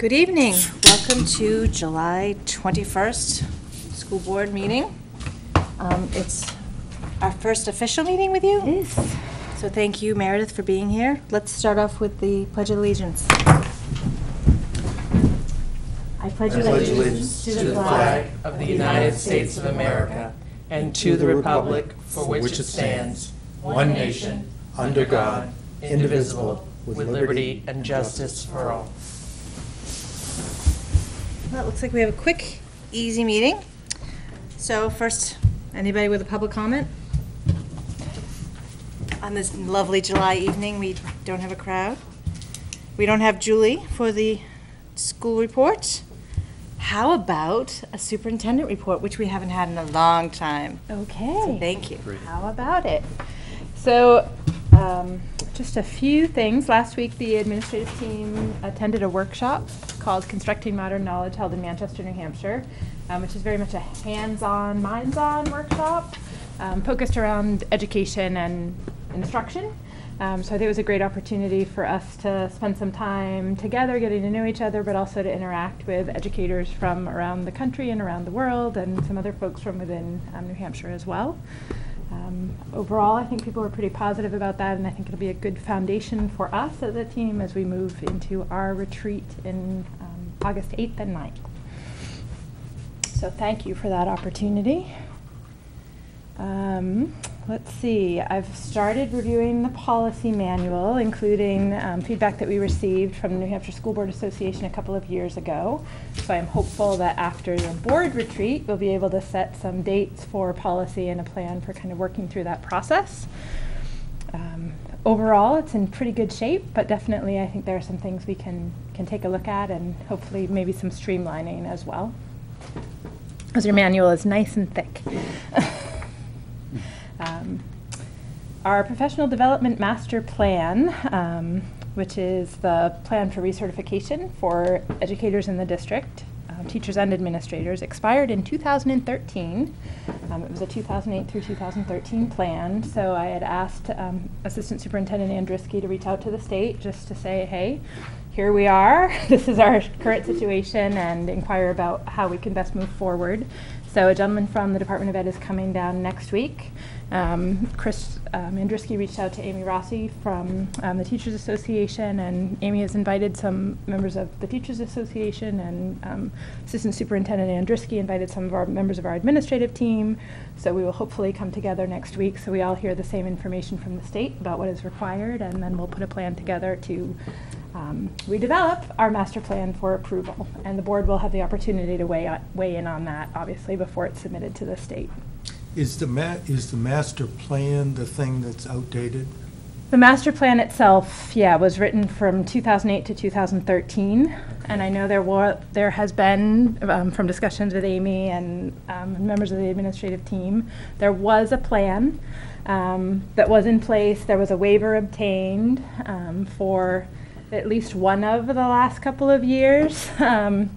Good evening. Welcome to July 21st School Board meeting. Um, It's our first official meeting with you. Yes. So thank you, Meredith, for being here. Let's start off with the Pledge of Allegiance. I pledge I pledge allegiance to the flag of the United States of America and to the republic for which it stands, one nation, under God, indivisible, with liberty and justice for all. Well, it looks like we have a quick, easy meeting. So first, anybody with a public comment? On this lovely July evening, we don't have a crowd. We don't have Julie for the school report. How about a superintendent report, which we haven't had in a long time? Okay. Thank you. How about it? So, um, just a few things. Last week, the administrative team attended a workshop called Constructing Modern Knowledge held in Manchester, New Hampshire, um, which is very much a hands-on, minds-on workshop um, focused around education and instruction. Um, so I think it was a great opportunity for us to spend some time together, getting to know each other, but also to interact with educators from around the country and around the world, and some other folks from within um, New Hampshire as well. Um, overall, I think people were pretty positive about that, and I think it'll be a good foundation for us as a team as we move into our retreat in um, August 8th and 9th. So thank you for that opportunity. Um, let's see, I've started reviewing the policy manual, including um, feedback that we received from the New Hampshire School Board Association a couple of years ago. So I'm hopeful that after the board retreat, we'll be able to set some dates for policy and a plan for kind of working through that process. Um, overall, it's in pretty good shape, but definitely I think there are some things we can, can take a look at and hopefully maybe some streamlining as well. As your manual is nice and thick. Um, Our professional development master plan, um, which is the plan for recertification for educators in the district, um, teachers and administrators, expired in 2013. Um, It was a 2008 through 2013 plan, so I had asked um, Assistant Superintendent Andruski to reach out to the state just to say, hey, here we are, this is our current situation, and inquire about how we can best move forward. So a gentleman from the Department of Ed is coming down next week. Um, Chris um, Andruski reached out to Amy Rossi from um, the Teachers Association, and Amy has invited some members of the Teachers Association, and um, Assistant Superintendent Andruski invited some of our members of our administrative team. So we will hopefully come together next week so we all hear the same information from the state about what is required, and then we'll put a plan together to um, redevelop our master plan for approval. And the board will have the opportunity to weigh, weigh in on that, obviously, before it's submitted to the state. Is the ma, is the master plan the thing that's outdated? The master plan itself, yeah, was written from 2008 to 2013, and I know there were, there has been, um, from discussions with Amy and um, members of the administrative team, there was a plan um, that was in place. There was a waiver obtained um, for at least one of the last couple of years, um,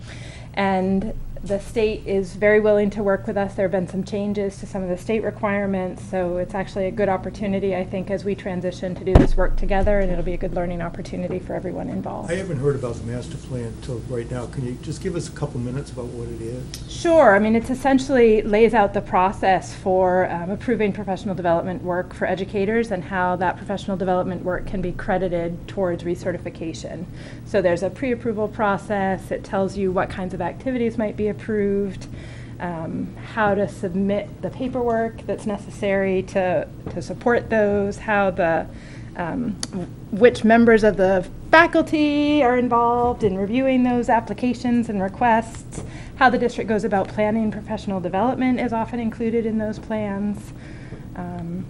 and the state is very willing to work with us. There have been some changes to some of the state requirements, so it's actually a good opportunity, I think, as we transition to do this work together, and it'll be a good learning opportunity for everyone involved. I haven't heard about the master plan till right now. Can you just give us a couple minutes about what it is? Sure. I mean, it essentially lays out the process for um, approving professional development work for educators and how that professional development work can be credited towards recertification. So there's a pre-approval process. It tells you what kinds of activities might be approved, um, how to submit the paperwork that's necessary to, to support those, how the um, which members of the faculty are involved in reviewing those applications and requests, how the district goes about planning professional development is often included in those plans. Um,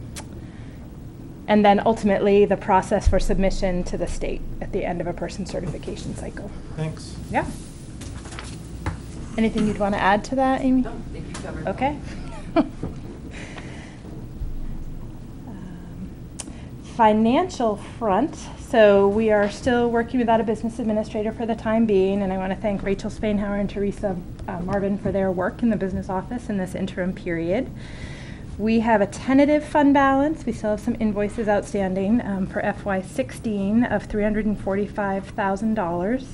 and then ultimately, the process for submission to the state at the end of a person's certification cycle. Thanks. Yeah. Anything you'd want to add to that, Amy? No, I think you covered. Okay. Um, Financial front, so we are still working without a business administrator for the time being, and I want to thank Rachel Spainhour and Teresa uh, Marvin for their work in the business office in this interim period. We have a tentative fund balance, we still have some invoices outstanding um, for FY16 of $345,000.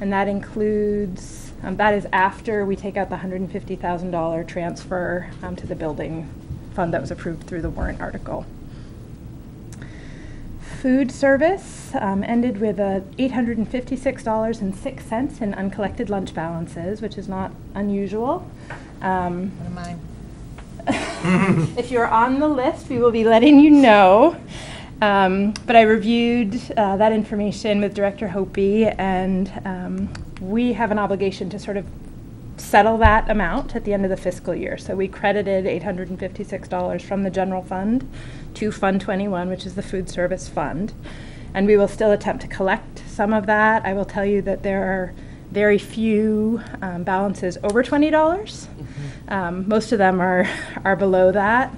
And that includes, um, that is after we take out the $150,000 transfer um, to the building fund that was approved through the warrant article. Food service um, ended with a $856.06 in uncollected lunch balances, which is not unusual. Um, One of mine. if you're on the list, we will be letting you know. Um, but I reviewed uh, that information with Director Hopi, and um, we have an obligation to sort of settle that amount at the end of the fiscal year. So we credited $856 from the general fund to Fund 21, which is the food service fund. And we will still attempt to collect some of that. I will tell you that there are very few um, balances over $20. Um, most of them are, are below that.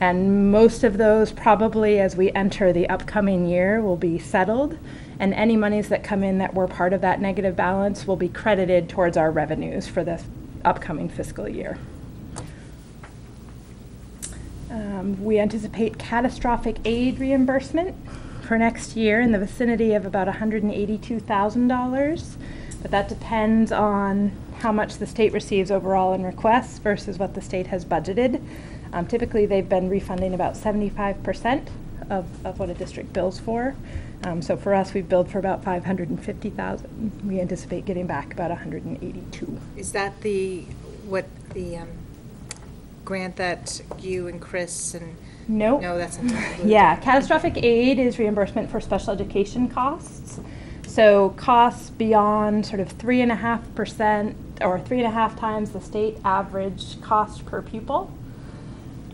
And most of those probably as we enter the upcoming year will be settled. And any monies that come in that were part of that negative balance will be credited towards our revenues for the upcoming fiscal year. Um, we anticipate catastrophic aid reimbursement for next year in the vicinity of about $182,000. But that depends on how much the state receives overall in requests versus what the state has budgeted. Um, typically, they've been refunding about 75% of, of what a district bills for. Um, so for us, we've billed for about 550,000. We anticipate getting back about 182. Is that the, what, the um, grant that you and Chris and? Nope. No, that's entirely. Yeah, catastrophic aid is reimbursement for special education costs. So costs beyond sort of three and a half percent or three and a half times the state average cost per pupil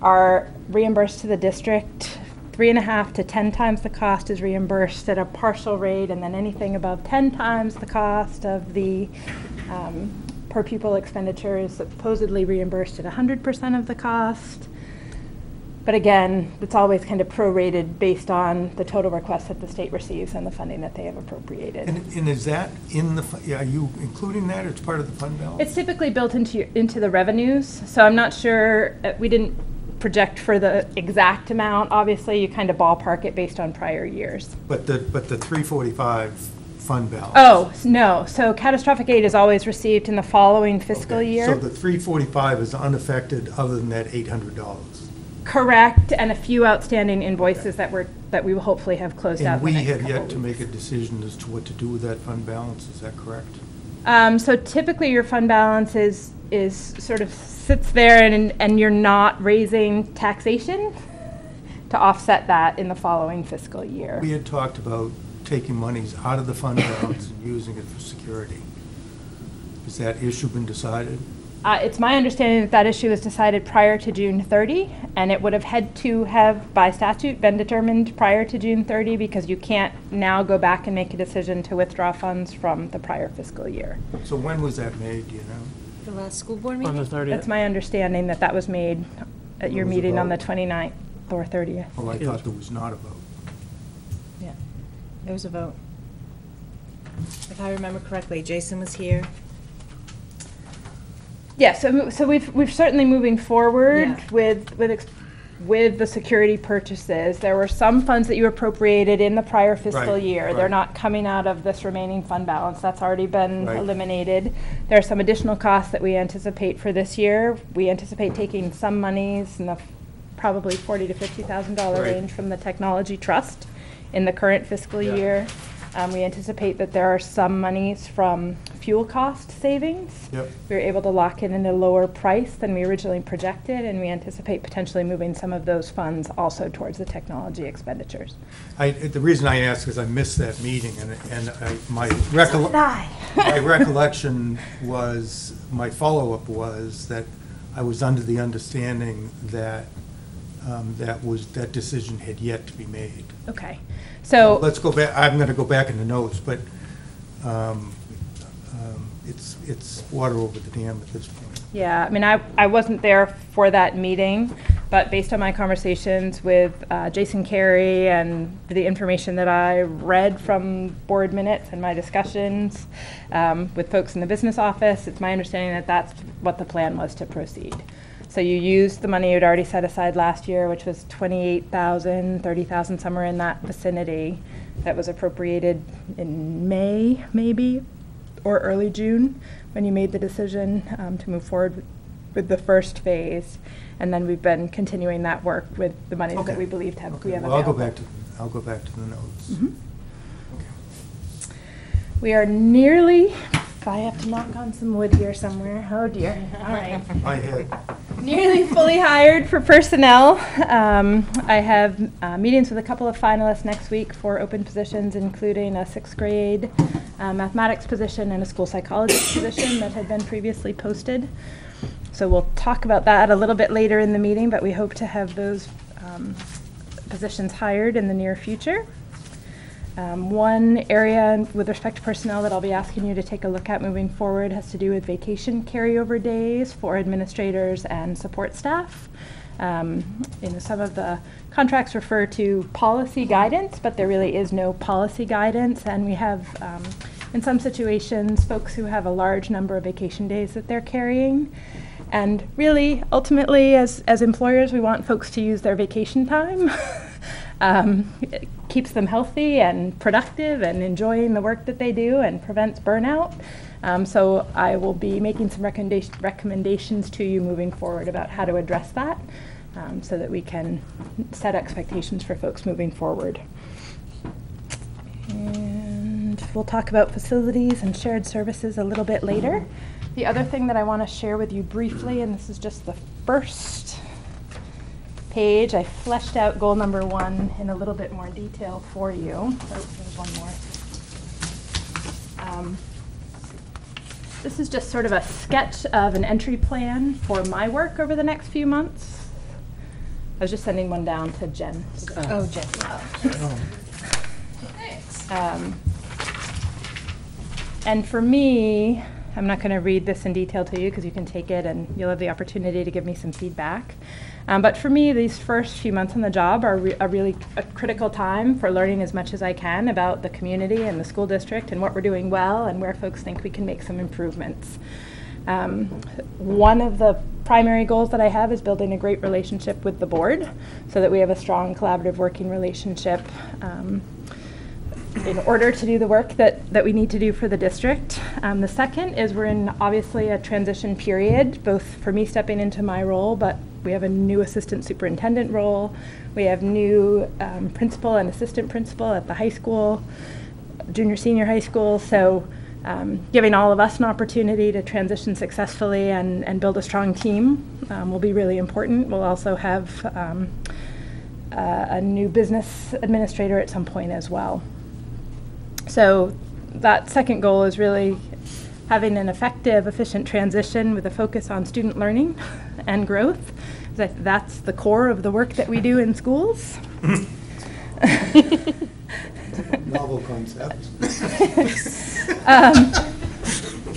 are reimbursed to the district. Three and a half to 10 times the cost is reimbursed at a partial rate, and then anything above 10 times the cost of the um, per pupil expenditure is supposedly reimbursed at 100% of the cost. But again, it's always kind of prorated based on the total requests that the state receives and the funding that they have appropriated. And, and is that in the, yeah, are you including that, or it's part of the fund balance? It's typically built into, your- into the revenues, so I'm not sure, uh, we didn't project for the exact amount. Obviously, you kind of ballpark it based on prior years. But the, but the three forty-five fund balance? Oh, no, so catastrophic aid is always received in the following fiscal Okay, year. So the three forty-five is unaffected, other than that eight hundred dollars? Correct, and a few outstanding invoices that were, that we will hopefully have closed out And we have yet to make a decision as to what to do with that fund balance, is that correct? Um, so typically your fund balance is, is sort of sits there and, and you're not raising taxation to offset that in the following fiscal year. We had talked about taking monies out of the fund balance and using it for security. Has that issue been decided? Uh, it's my understanding that that issue was decided prior to June 30, and it would have had to have, by statute, been determined prior to June 30 because you can't now go back and make a decision to withdraw funds from the prior fiscal year. So when was that made, do you know? The last school board On the meeting? 30th. That's my understanding that that was made at your What was the meeting on the vote? 29th or 30th. Well, I thought there was not a vote. Yeah, there was a vote. If I remember correctly, Jason was here. Yeah, so, so we've, we've certainly moving forward Yeah. with, with, ex- with the security purchases. There were some funds that you appropriated in the prior fiscal Right, year. They're right. not coming out of this remaining fund balance. That's already been Right. eliminated. There are some additional costs that we anticipate for this year. We anticipate taking some monies in the f- probably forty to fifty thousand dollar Right. range from the technology trust in the current fiscal Yeah. year. Um, we anticipate that there are some monies from fuel cost savings. Yep. We were able to lock in at a lower price than we originally projected, and we anticipate potentially moving some of those funds also towards the technology expenditures. I, the reason I ask is I missed that meeting, and, and I, my recollection. My recollection was, my follow-up was that I was under the understanding that, um, that was, that decision had yet to be made. Okay, so, Let's go back, I'm gonna go back in the notes, but, um, it's, it's water over the dam at this point. yeah, I mean, I, I wasn't there for that meeting, but based on my conversations with uh, Jason Carey and the information that I read from board minutes and my discussions um, with folks in the business office, it's my understanding that that's what the plan was to proceed. So you used the money you'd already set aside last year, which was 28,000, 30,000, somewhere in that vicinity, that was appropriated in May, maybe, or early June when you made the decision um, to move forward with the first phase. And then we've been continuing that work with the monies Okay. that we believe to have, Okay, we have well, I'll go available. back to, I'll go back to the notes. Mhm. We are nearly, I have to knock on some wood here somewhere, oh dear, all right. I had, Nearly fully hired for personnel. Um, I have uh, meetings with a couple of finalists next week for open positions, including a sixth grade uh, mathematics position and a school psychologist position that had been previously posted. So we'll talk about that a little bit later in the meeting, but we hope to have those um, positions hired in the near future. Um, One area with respect to personnel that I'll be asking you to take a look at moving forward has to do with vacation carryover days for administrators and support staff. Um, You know, some of the contracts refer to policy guidance, but there really is no policy guidance. And we have, um, in some situations, folks who have a large number of vacation days that they're carrying. And really, ultimately, as, as employers, we want folks to use their vacation time. um, it keeps them healthy and productive and enjoying the work that they do and prevents burnout. Um, so I will be making some recommendation, recommendations to you moving forward about how to address that um, so that we can set expectations for folks moving forward. And we'll talk about facilities and shared services a little bit later. The other thing that I want to share with you briefly, and this is just the first page, I fleshed out goal number one in a little bit more detail for you. Oh, there's one more. Um, This is just sort of a sketch of an entry plan for my work over the next few months. I was just sending one down to Jen. Oh, Jen. Um, And for me, I'm not going to read this in detail to you because you can take it and you'll have the opportunity to give me some feedback. Um, but for me, these first few months on the job are re- a really a critical time for learning as much as I can about the community and the school district and what we're doing well and where folks think we can make some improvements. Um, one of the primary goals that I have is building a great relationship with the board so that we have a strong collaborative working relationship. Um, in order to do the work that, that we need to do for the district. Um, the second is we're in obviously a transition period, both for me stepping into my role, but we have a new assistant superintendent role. We have new um, principal and assistant principal at the high school, junior, senior high school. So um, giving all of us an opportunity to transition successfully and, and build a strong team um, will be really important. We'll also have uh, a new business administrator at some point as well. So that second goal is really having an effective, efficient transition with a focus on student learning and growth. That's the core of the work that we do in schools. novel concept. Um,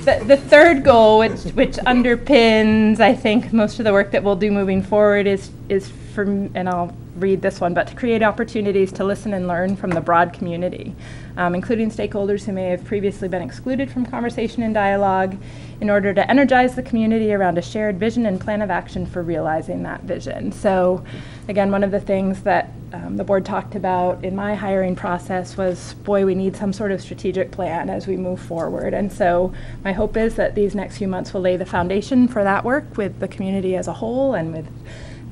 The, the third goal, which, which underpins, I think, most of the work that we'll do moving forward is, is for, and I'll read this one, but to create opportunities to listen and learn from the broad community, um, including stakeholders who may have previously been excluded from conversation and dialogue, in order to energize the community around a shared vision and plan of action for realizing that vision. So, again, one of the things that um, the board talked about in my hiring process was, boy, we need some sort of strategic plan as we move forward. And so, my hope is that these next few months will lay the foundation for that work with the community as a whole and with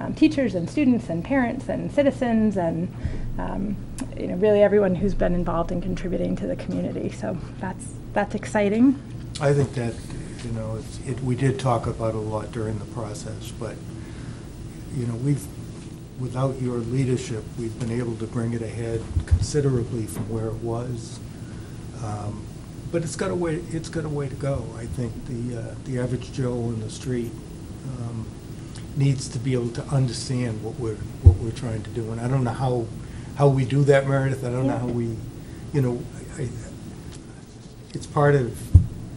um, teachers and students and parents and citizens and um, you know really everyone who's been involved in contributing to the community. So that's that's exciting. I think that, you know, it, we did talk about a lot during the process, but, you know, we've, without your leadership, we've been able to bring it ahead considerably from where it was. Um, But it's got a way, it's got a way to go. I think the, uh, the average Joe in the street, um, needs to be able to understand what we're, what we're trying to do. And I don't know how, how we do that, Meredith, I don't know how we, you know, I, it's part of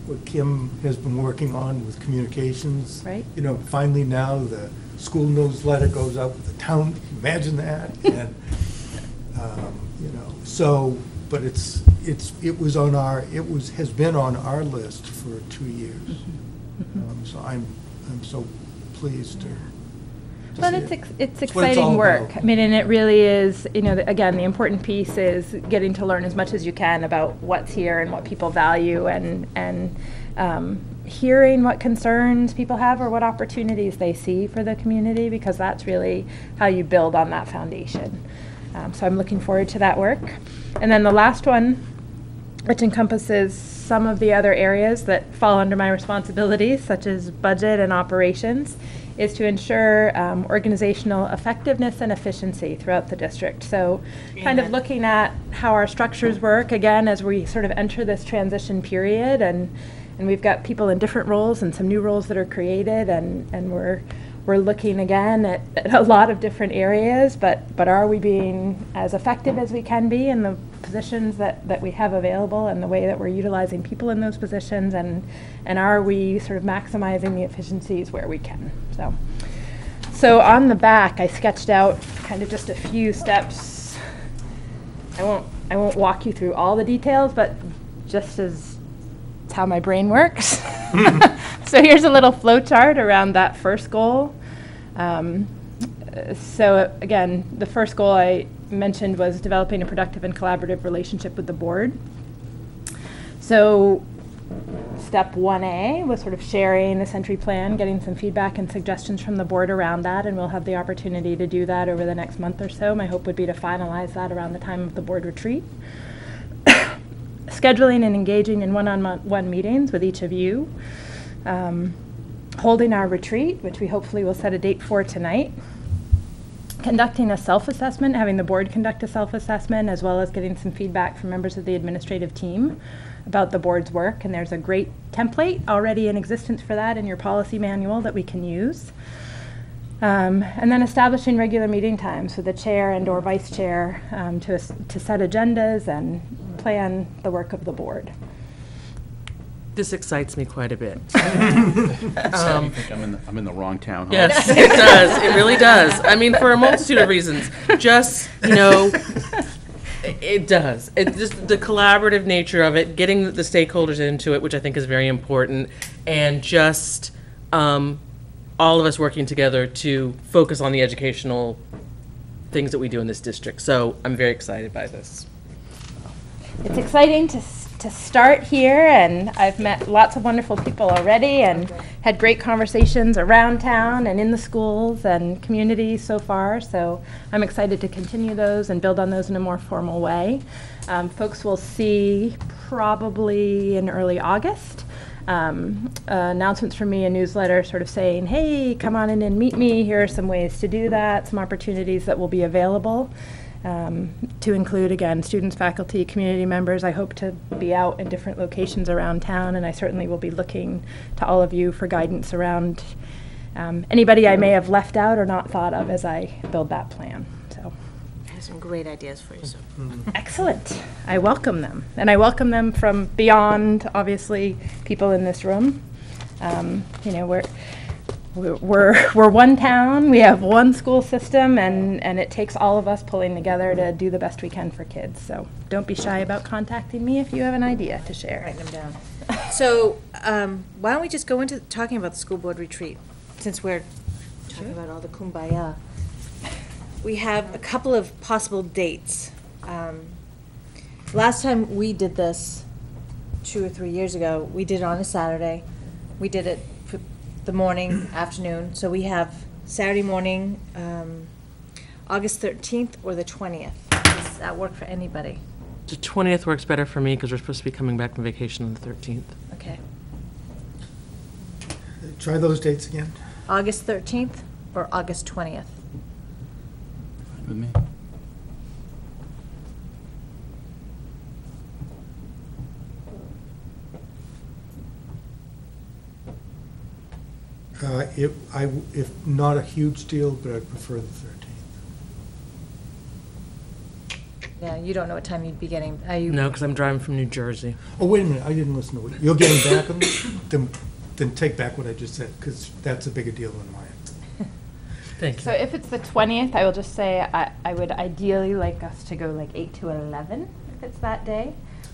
what Kim has been working on with communications. Right. You know, finally now, the school newsletter goes out with the town, imagine that, and, um, you know, so, but it's, it's, it was on our, it was, has been on our list for two years. Mm-hmm. Um, So I'm, I'm so pleased to, But see it's, ex- it's It's what it's exciting work. about. I mean, and it really is, you know, the- again, the important piece is getting to learn as much as you can about what's here and what people value and, and um, hearing what concerns people have or what opportunities they see for the community, because that's really how you build on that foundation. Um, So I'm looking forward to that work. And then the last one, which encompasses some of the other areas that fall under my responsibilities, such as budget and operations, is to ensure um, organizational effectiveness and efficiency throughout the district. So, kind of looking at how our structures work again as we sort of enter this transition period, and and we've got people in different roles and some new roles that are created, and and we're we're looking again at, at a lot of different areas, but, but are we being as effective as we can be in the positions that, that we have available and the way that we're utilizing people in those positions and, and are we sort of maximizing the efficiencies where we can? So, so on the back, I sketched out kind of just a few steps. I won't, I won't walk you through all the details, but just as it's how my brain works. so here's a little flow chart around that first goal. Um, so again, the first goal I mentioned was developing a productive and collaborative relationship with the board. So step 1A was sort of sharing the century plan, getting some feedback and suggestions from the board around that, and we'll have the opportunity to do that over the next month or so. My hope would be to finalize that around the time of the board retreat scheduling and engaging in one-on-one meetings with each of you, um, holding our retreat, which we hopefully will set a date for tonight, conducting a self-assessment, having the board conduct a self-assessment, as well as getting some feedback from members of the administrative team about the board's work. And there's a great template already in existence for that in your policy manual that we can use. Um, and then establishing regular meeting times with the chair and or vice chair um, to, to set agendas and plan the work of the board. This excites me quite a bit. So Um, you think I'm in, the, I'm in the wrong town hall? Yes, it does. It really does. I mean, for a multitude of reasons. Just, you know, it- it does. It just the collaborative nature of it, getting the stakeholders into it, which I think is very important, and just um, all of us working together to focus on the educational things that we do in this district. So I'm very excited by this. It's exciting to, to start here, and I've met lots of wonderful people already and had great conversations around town and in the schools and communities so far. So I'm excited to continue those and build on those in a more formal way. Um, folks will see probably in early August. Um, uh, announcements from me, a newsletter sort of saying, hey, come on in and meet me. Here are some ways to do that, some opportunities that will be available um, to include, again, students, faculty, community members. I hope to be out in different locations around town, and I certainly will be looking to all of you for guidance around um, anybody I may have left out or not thought of as I build that plan. So, I have some great ideas for you, so. excellent. I welcome them, and I welcome them from beyond, obviously, people in this room. Um, you know, we're we're, we're, we're one town, we have one school system, and, and it takes all of us pulling together to do the best we can for kids. So don't be shy about contacting me if you have an idea to share. Write them down. So, um, why don't we just go into talking about the school board retreat, since we're talking about all the kumbaya. We have a couple of possible dates. Um, Last time we did this, two or three years ago, we did it on a Saturday. We did it the morning, afternoon, so we have Saturday morning, um, August thirteenth or the twentieth. Does that work for anybody? The 20th works better for me because we're supposed to be coming back from vacation on the 13th. Okay. Try those dates again. August 13th or August 20th? With me? Uh, If, I, if not a huge deal, but I'd prefer the 13th. Yeah, you don't know what time you'd be getting, are you? No, because I'm driving from New Jersey. Oh, wait a minute, I didn't listen to what, you're getting back on me? Then, then take back what I just said, because that's a bigger deal than mine. Thank you. So you. if it's the 20th, I will just say I, I would ideally like us to go like 8 to 11 if it's that day.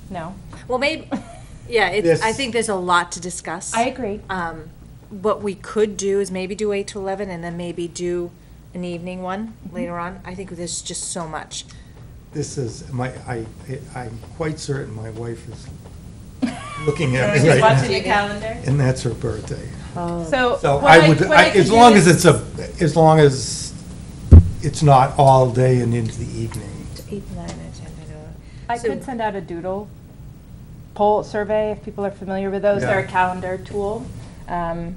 No. Well, maybe, yeah, it, Yes. I think there's a lot to discuss. I agree. Um, what we could do is maybe do eight to eleven and then maybe do an evening one mm-hmm. later on. I think there's just so much. This is, my, I, I'm quite certain my wife is looking at me right watching your now. calendar. And that's her birthday. Oh. So. So what I would, what I- could as do long as is- it's a, as long as it's not all day and into the evening. Eight, nine, and ten, I know. I could send out a doodle poll survey if people are familiar with those. They're a Yeah. calendar tool um,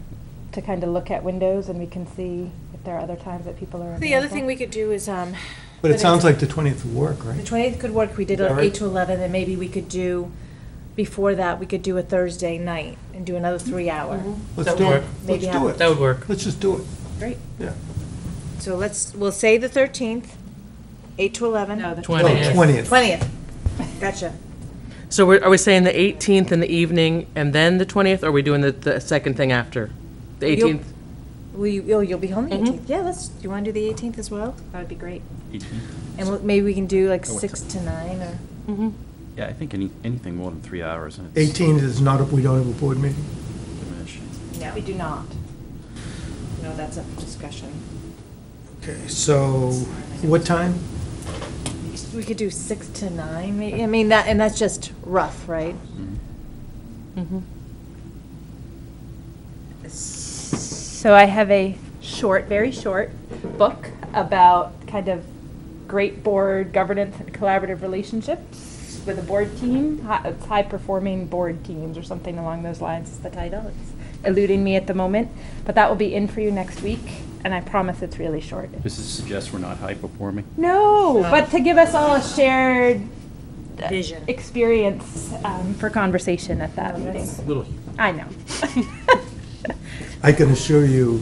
to kind of look at windows and we can see if there are other times that people are available. The other thing we could do is, um. But it sounds like the 20th would work, right? The right? twentieth could work, we did Is that it right? eight to eleven, and maybe we could do, before that, we could do a Thursday night and do another three hour. Let's That do would it. work. Let's Maybe do have- it. That would work. Let's just do it. Great. Yeah. So let's, we'll say the thirteenth, eight to eleven. No, the Twenty. Oh, 20th. Twentieth, gotcha. So we're, are we saying the 18th in the evening and then the 20th, or are we doing the, the second thing after? The You'll- 18th? Will you, oh, you'll be home the Mhm. eighteenth? Yeah, let's, do you wanna do the eighteenth as well? That would be great. 18? And we'll- maybe we can do like Oh, what's six to nine, or, Mm-hmm. Yeah, I think any, anything more than three hours and it's 18th is not, a- we don't have a board meeting? diminishing. no, We do not. no, that's up for discussion. Okay, so what time? We could do six to nine, I mean, that, and that's just rough, right? Mhm. Mm-hmm. So I have a short, very short book about kind of great board governance and collaborative relationships with a board team. Hi- It's high performing board teams or something along those lines is the title. It's eluding me at the moment, but that will be in for you next week, and I promise it's really short. Does this suggest we're not high performing? No, but to give us all a shared uh, Vision. experience um, for conversation at that meeting. Little. I know. I can assure you,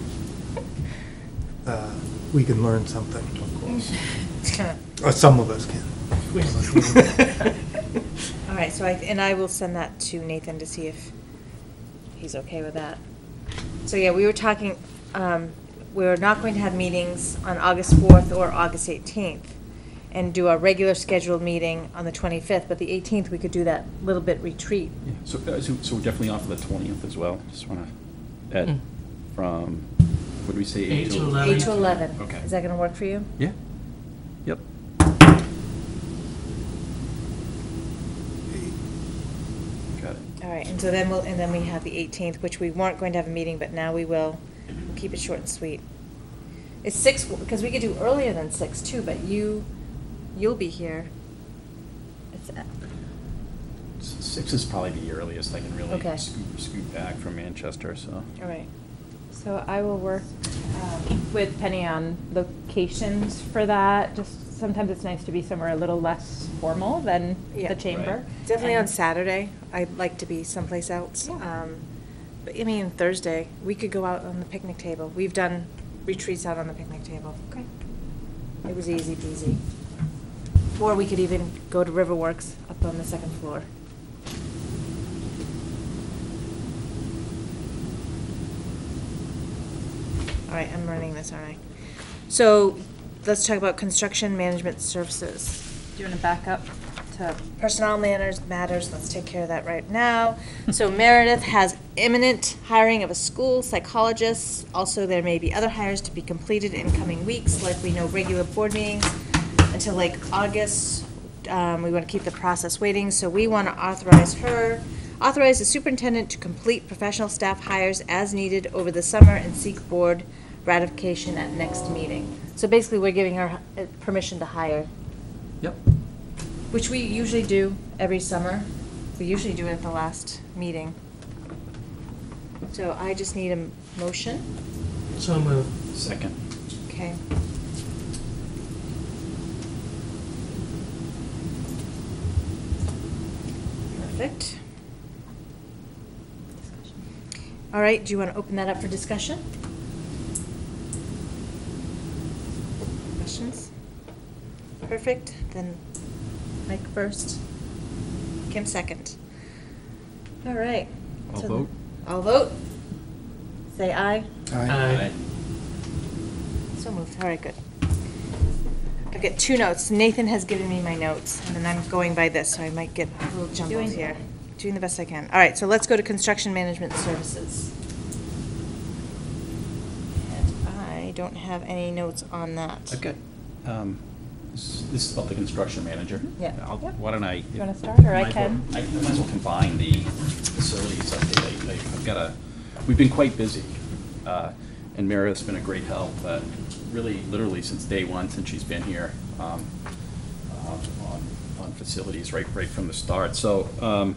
uh, we can learn something, of course. Or some of us can. All right, so I, and I will send that to Nathan to see if he's okay with that. So, yeah, we were talking, um, we're not going to have meetings on August fourth or August eighteenth, and do a regular scheduled meeting on the twenty-fifth, but the eighteenth, we could do that little bit retreat. Yeah, so, uh, so so we're definitely off for the 20th as well? Just want to, add Mm. from, what do we say? Eight to 11. Eight to eleven. Okay. Is that gonna work for you? Yeah. Yep. Got it. All right, and so then we'll, and then we have the eighteenth, which we weren't going to have a meeting, but now we will. We'll keep it short and sweet. It's six, because we could do earlier than six too, but you, you'll be here. It's, uh, S- Six is probably the earliest I can really Okay. scoot, scoot back from Manchester, so. all right. So I will work um, with Penny on locations for that. Just sometimes it's nice to be somewhere a little less formal than Yeah. the chamber. Definitely on And- Saturday. I'd like to be someplace else. Yeah. Um, But I mean, Thursday, we could go out on the picnic table. We've done retreats out on the picnic table. Okay. It was easy peasy. Or we could even go to Riverworks up on the second floor. All right, I'm running this, aren't I? So let's talk about construction management services. Do you want to back up to? Personnel manners matters, let's take care of that right now. So Meredith has imminent hiring of a school psychologist. Also, there may be other hires to be completed in coming weeks, like we know regular board meetings until like August. Um, we want to keep the process waiting, so we want to authorize her, authorize the superintendent to complete professional staff hires as needed over the summer and seek board ratification at next meeting. So basically, we're giving her uh, permission to hire Yep. Which we usually do every summer. We usually do it at the last meeting. So I just need a motion. So move. Second. Okay. Perfect. All right, do you want to open that up for discussion? Questions? Perfect, then Mike first, Kim second. All right. I'll so- vote. I'll vote. Say aye. Aye. So moved, all right, good. I've got two notes. Nathan has given me my notes, and then I'm going by this, so I might get a little jumbled Doing here. well. Doing the best I can. All right, so let's go to construction management services. And I I don't have any notes on that. I've got, um, this is about the construction manager. Yeah. I'll- Yep. Why don't I? you wanna start, or I Might as well- can? I might as well combine the facilities update. I- I've got a, we've been quite busy, uh, and Meredith's been a great help, uh, really, literally since day one, since she's been here, um, uh, on, on facilities, right, right from the start. So, um,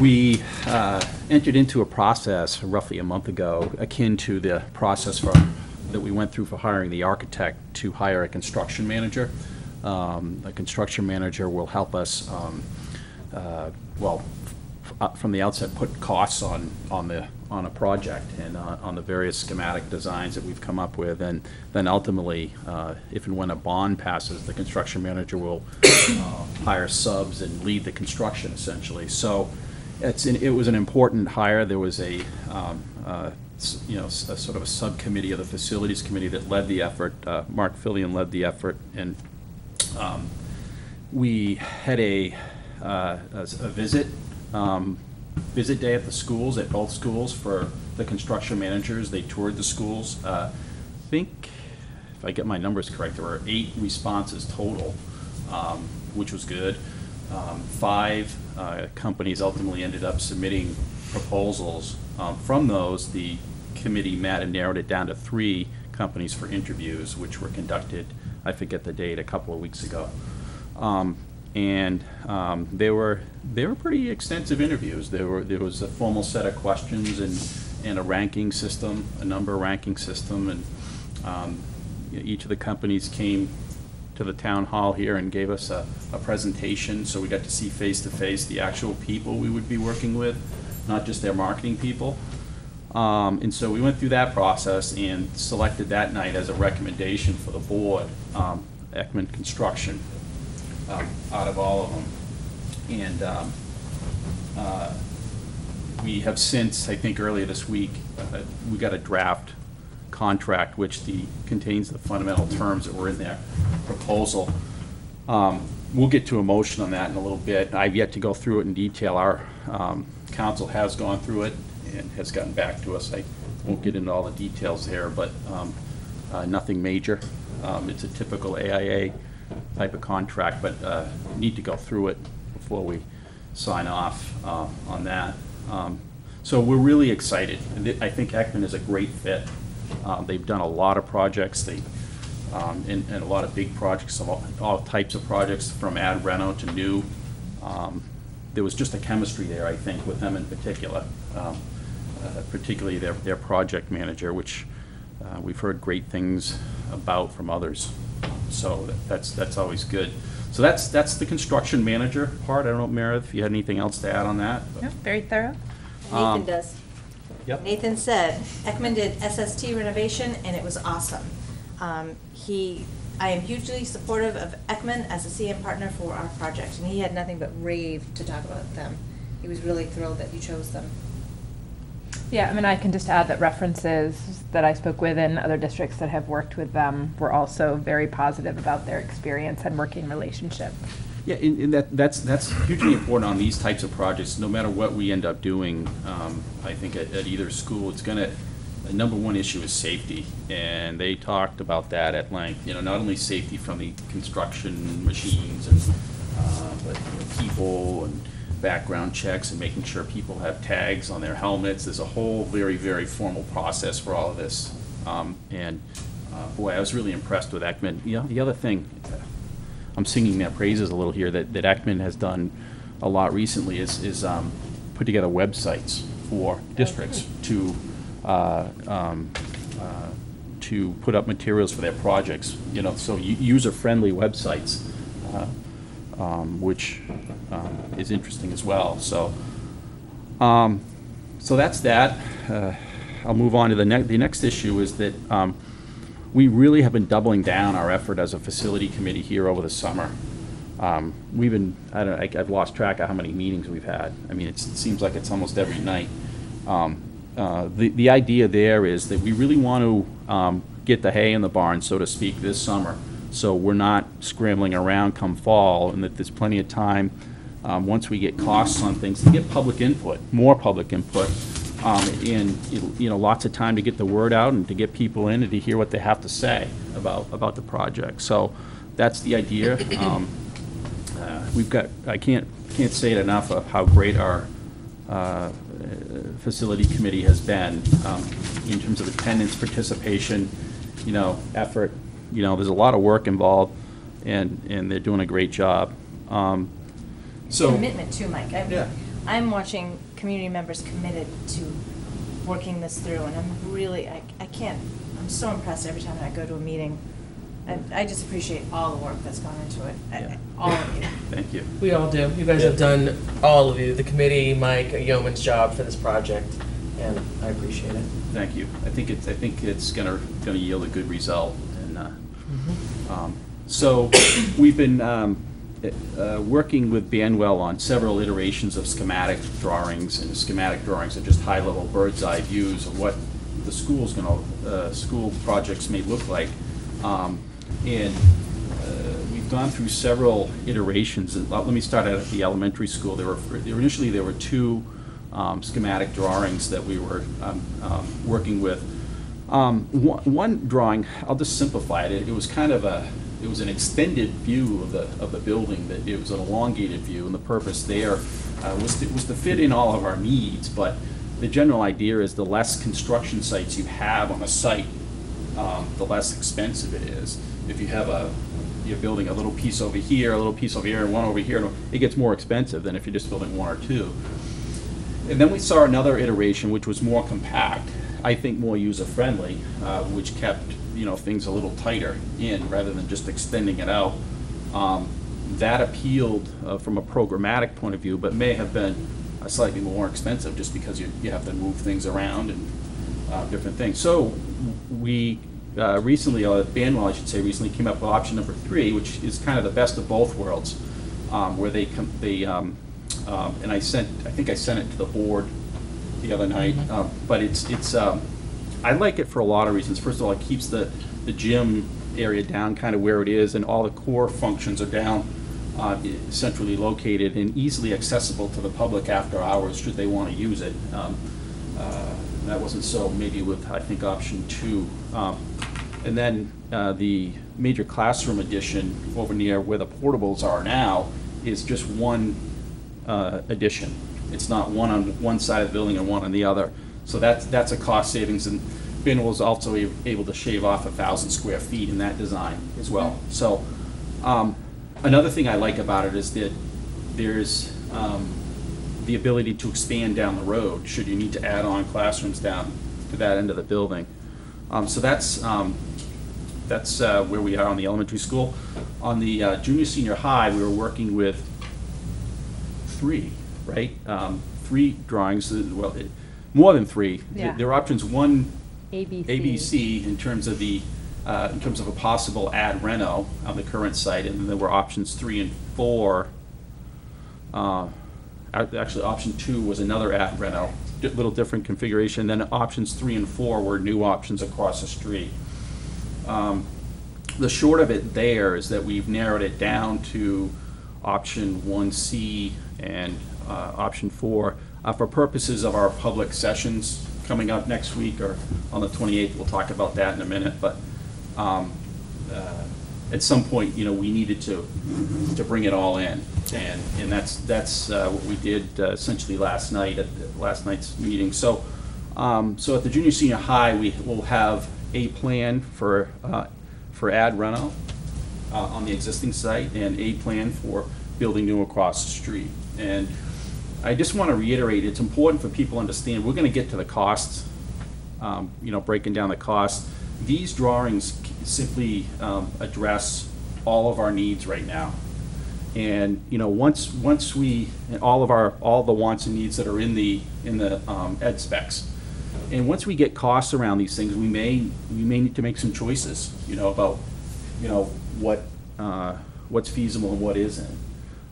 we uh, entered into a process roughly a month ago akin to the process for, that we went through for hiring the architect to hire a construction manager. Um, The construction manager will help us, um, uh, well, uh, from the outset, put costs on, on the, on a project and uh, on the various schematic designs that we've come up with. And then ultimately, uh, if and when a bond passes, the construction manager will uh, hire subs and lead the construction essentially. So it's, an- it was an important hire. There was a, um, uh, you know, a sort of a subcommittee of the Facilities Committee that led the effort. Uh, Mark Fillion led the effort, and um, we had a, uh, a visit, um, visit day at the schools, at both schools for the construction managers. They toured the schools. Uh, I think, if I get my numbers correct, there were eight responses total, um, which was good. Um, Five uh, companies ultimately ended up submitting proposals. Um, From those, the committee met and narrowed it down to three companies for interviews, which were conducted, I forget the date, a couple of weeks ago. Um, And um, they were, they were pretty extensive interviews. There were, there was a formal set of questions and, and a ranking system, a number ranking system, and um, each of the companies came to the town hall here and gave us a, a presentation, so we got to see face-to-face the actual people we would be working with, not just their marketing people. Um, and so we went through that process and selected that night as a recommendation for the board, um, Eckman Construction, um, out of all of them. And, um, uh, we have since, I think earlier this week, uh, we got a draft contract which the, contains the fundamental terms that were in their proposal. Um, We'll get to a motion on that in a little bit. I've yet to go through it in detail. Our um, counsel has gone through it and has gotten back to us. I won't get into all the details there, but um, uh, nothing major. Um, It's a typical AIA type of contract, but uh, need to go through it before we sign off uh, on that. Um, So we're really excited. I think Eckman is a great fit. Um, They've done a lot of projects, they, um, and, and a lot of big projects, of all, all types of projects, from ad reno to new. Um, There was just a chemistry there, I think, with them in particular, um, uh, particularly their, their project manager, which uh, we've heard great things about from others. So that- that's, that's always good. So that's, that's the construction manager part. I don't know, Meredith, if you had anything else to add on that? but- No, very thorough. Nathan Um, does. Yep. Nathan said, Eckman did SST renovation and it was awesome. Um, He, I am hugely supportive of Eckman as a CM partner for our project, and he had nothing but rave to talk about them. He was really thrilled that you chose them. Yeah, I mean, I can just add that references that I spoke with in other districts that have worked with them were also very positive about their experience and working relationship. Yeah, and, and that, that's, that's hugely important on these types of projects, no matter what we end up doing, um, I think at, at either school, it's gonna, the number one issue is safety, and they talked about that at length, you know, not only safety from the construction machines and, uh, but you know, people and background checks and making sure people have tags on their helmets, there's a whole very, very formal process for all of this. Um, and, uh, boy, I was really impressed with Eckman. You know, the other thing, I'm singing their praises a little here, that, that Eckman has done a lot recently is, is, um, put together websites for districts to, uh, um, uh, to put up materials for their projects, you know, so user-friendly websites, uh, um, which, um, is interesting as well, so. Um, so that's that. Uh, I'll move on to the next, the next issue is that, um, we really have been doubling down our effort as a facility committee here over the summer. Um, We've been, I don't, I- I've lost track of how many meetings we've had. I mean, it seems like it's almost every night. Um, uh, The, the idea there is that we really want to um, get the hay in the barn, so to speak, this summer. So we're not scrambling around come fall, and that there's plenty of time, um, once we get costs on things, to get public input, more public input um, and, you know, lots of time to get the word out and to get people in and to hear what they have to say about, about the project. So that's the idea. Um, uh, We've got, I can't, can't say it enough of how great our uh, facility committee has been um, in terms of attendance, participation, you know, effort. You know, there's a lot of work involved, and, and they're doing a great job. Um, So. Commitment too, Mike. I'm- Yeah. I'm watching community members committed to working this through, and I'm really, I, I can't, I'm so impressed every time I go to a meeting. I, I just appreciate all the work that's gone into it, Yeah. all of you. Thank you. We all do. You guys have done, all of you, the committee, Mike, a yeoman's job for this project, and I appreciate it. Thank you. I think it's, I think it's gonna, gonna yield a good result, and, uh, um, so, we've been, um, uh, working with Banwell on several iterations of schematic drawings, and schematic drawings are just high-level bird's-eye views of what the school's gonna, uh, school projects may look like. Um, and, uh, we've gone through several iterations, uh, let me start out at the elementary school. There were, initially, there were two um, schematic drawings that we were um, um, working with. Um, One one drawing, I'll just simplify it, it was kind of a, it was an extended view of the, of the building, that it was an elongated view, and the purpose there uh, was to, was to fit in all of our needs, but the general idea is the less construction sites you have on a site, um, the less expensive it is. If you have a, you're building a little piece over here, a little piece over here, and one over here, it gets more expensive than if you're just building one or two. And then we saw another iteration, which was more compact, I think more user-friendly, uh, which kept, you know, things a little tighter in, rather than just extending it out. Um, That appealed uh, from a programmatic point of view, but may have been uh, slightly more expensive, just because you, you have to move things around and uh, different things. So we uh, recently, uh, Banwell, I should say, recently came up with option number three, which is kind of the best of both worlds, um, where they, com- they, um, um, and I sent, I think I sent it to the board the other night, um, but it's, it's, um, I like it for a lot of reasons. First of all, it keeps the, the gym area down kind of where it is, and all the core functions are down, uh, centrally located and easily accessible to the public after hours, should they want to use it. Um, uh, That wasn't so maybe with, I think, option two. Um, And then uh, the major classroom addition over near where the portables are now is just one uh, addition. It's not one on one side of the building and one on the other. So that's, that's a cost savings, and Ben was also able to shave off a thousand square feet in that design as well. So, um, another thing I like about it is that there's, um, the ability to expand down the road, should you need to add on classrooms down to that end of the building. Um, so that's, um, that's, uh, where we are on the elementary school. On the, uh, junior, senior high, we were working with three, right? Um, three drawings, uh, well, it- more than three. Yeah. There are options one, ABC. ABC in terms of the, uh, in terms of a possible add reno on the current site, and then there were options three and four. Uh, Actually, option two was another add reno, di- little different configuration, then options three and four were new options across the street. Um, The short of it there is that we've narrowed it down to option one C and uh, option four. Uh, For purposes of our public sessions coming up next week or on the 28th, we'll talk about that in a minute, but um, uh, at some point, you know, we needed to, to bring it all in. And, and that's, that's uh, what we did uh, essentially last night, at last night's meeting. So, um, so at the junior, senior high, we will have a plan for, uh, for add reno uh, on the existing site and a plan for building new across the street. And I just want to reiterate, it's important for people to understand, we're going to get to the costs, um, you know, breaking down the costs. These drawings simply um, address all of our needs right now. And, you know, once, once we, all of our, all the wants and needs that are in the, in the um, ed specs. And once we get costs around these things, we may, we may need to make some choices, you know, about, you know, what, uh, what's feasible and what isn't.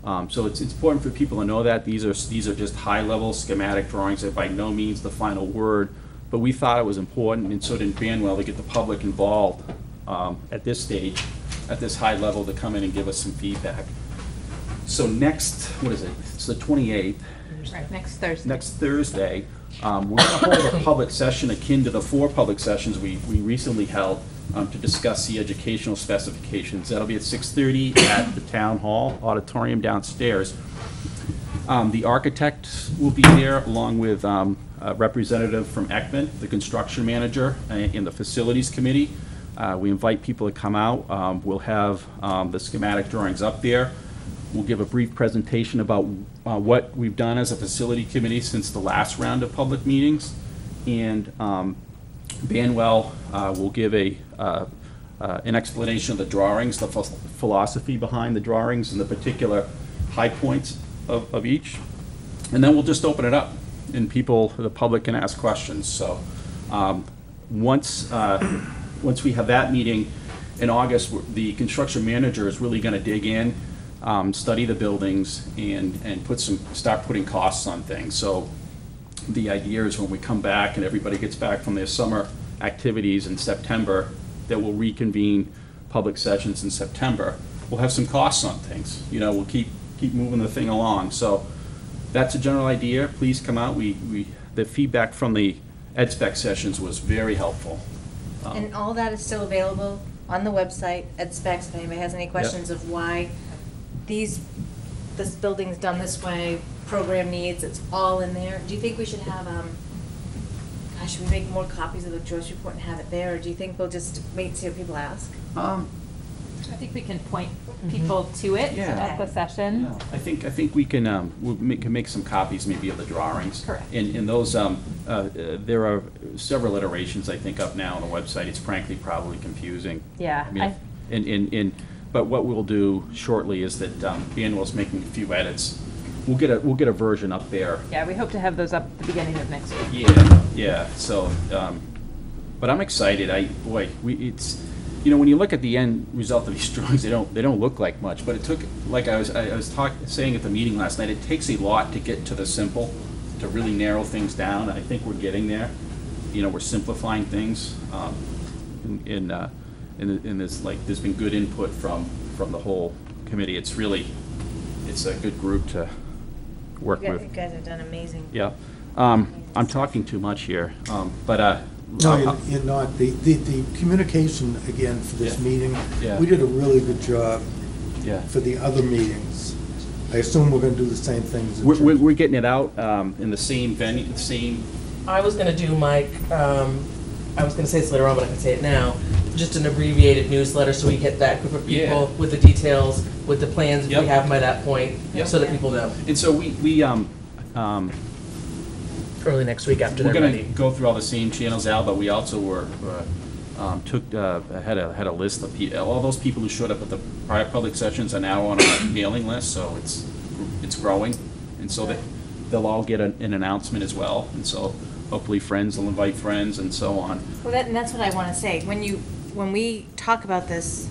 Um, So it's, it's important for people to know that. These are, these are just high-level schematic drawings. They're by no means the final word. But we thought it was important, and so did Banwell, to get the public involved um, at this stage, at this high level, to come in and give us some feedback. So next, what is it? It's the 28th. Right, next Thursday. Next Thursday, Um, We're going to hold a public session akin to the four public sessions we we recently held um, to discuss the educational specifications. That'll be at 6:30 at the Town Hall Auditorium downstairs. Um, The architect will be there, along with um, a representative from Eckman, the construction manager, uh, and the facilities committee. Uh, We invite people to come out. Um, We'll have um, the schematic drawings up there. We'll give a brief presentation about uh, what we've done as a facility committee since the last round of public meetings. And um, Banwell uh, will give a, uh, uh, an explanation of the drawings, the phil- philosophy behind the drawings, and the particular high points of, of each. And then we'll just open it up, and people, the public can ask questions. So, um, once, uh, once we have that meeting in August, the construction manager is really gonna dig in, um, study the buildings, and, and put some, start putting costs on things. So, the idea is when we come back and everybody gets back from their summer activities in September, that we'll reconvene public sessions in September. We'll have some costs on things, you know, we'll keep, keep moving the thing along. So that's a general idea. Please come out. We, we, the feedback from the ed spec sessions was very helpful. Um, And all that is still available on the website at specs, if anybody has any questions of why these, this building's done this way, program needs, it's all in there. Do you think we should have, um, gosh, should we make more copies of the choice report and have it there, or do you think we'll just wait and see what people ask? Um, I think we can point people to it Yeah. at the session. I think, I think we can, um, we make, can make some copies maybe of the drawings. Correct. And, and those, um, uh, uh, there are several iterations, I think, up now on the website. It's frankly probably confusing. Yeah, I mean, I- And, and, and, but what we'll do shortly is that, um, Banwell's making a few edits. We'll get a, we'll get a version up there. Yeah, we hope to have those up at the beginning of next week. Yeah, yeah, so, um, but I'm excited, I, boy, we, it's, you know, when you look at the end result of these drawings, they don't, they don't look like much, but it took, like I was, I I was talk, saying at the meeting last night, it takes a lot to get to the simple, to really narrow things down, I think we're getting there. You know, we're simplifying things, um, in, in, uh, in, in this, like, there's been good input from, from the whole committee, it's really, it's a good group to work You guys- with. you guys have done amazing. Yeah, um, I'm talking too much here, um, but, uh. No, you're- you're not. The, the, the communication, again, for this Yeah. meeting, Yeah. we did a really good job Yeah, for the other meetings. I assume we're gonna do the same things. we're, we're, we're getting it out, um, in the same venue, the same, I was gonna do, Mike, um, I was gonna say this later on, but I can say it now, just an abbreviated newsletter, so we get that group of Yeah. people with the details, with the plans, if we Yep. have them by that point, Yep. so that people know, and so we, we, um, um, early next week after we're gonna ready. go through all the same channels, Al, but we also were, uh, um, took, uh, had a, had a list of people, all those people who showed up at the prior public sessions are now on our mailing list, so it's, it's growing. And so that, they'll all get an, an announcement as well, and so hopefully friends will invite friends and so on. Well, that, and that's what I want to say. When you, when we talk about this,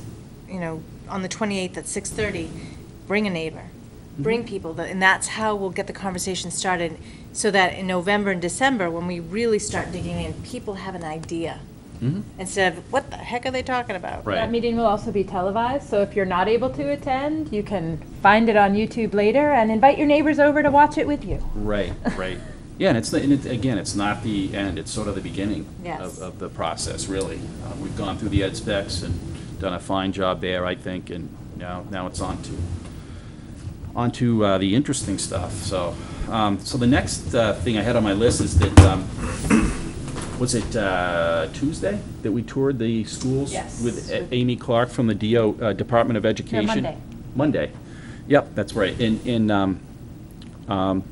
you know, on the 28th at 6:30, bring a neighbor, bring people, that- and that's how we'll get the conversation started, so that in November and December, when we really start digging in, people have an idea, Mhm. instead of, what the heck are they talking about? Right. That meeting will also be televised, so if you're not able to attend, you can find it on YouTube later and invite your neighbors over to watch it with you. Right, right. Yeah, and it's, the- and it, again, it's not the end, it's sort of the beginning Yes. of, of the process, really. Uh, We've gone through the ed specs and done a fine job there, I think, and now, now it's on to, on to uh, the interesting stuff, so. um, So the next uh, thing I had on my list is that, um, was it uh, Tuesday that we toured the schools? Yes. With A- Amy Clark from the DO, uh, Department of Education? Monday. Monday. Yep, that's right. And, and um, um,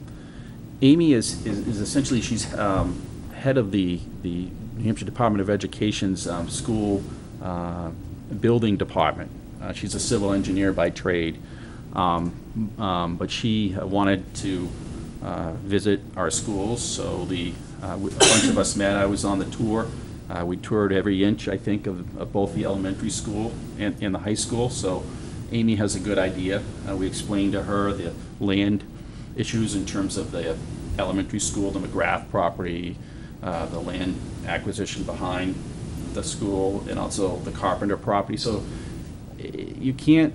Amy is, is is essentially, she's um, head of the, the New Hampshire Department of Education's um, school uh, building department. Uh, She's a civil engineer by trade. Um, um, But she wanted to uh, visit our schools, so the, uh, a bunch of us met, I was on the tour. Uh, We toured every inch, I think, of of both the elementary school and, and the high school, so Amy has a good idea. Uh, We explained to her the land issues in terms of the elementary school, the McGrath property, uh, the land acquisition behind the school, and also the Carpenter property. So eh, you can't,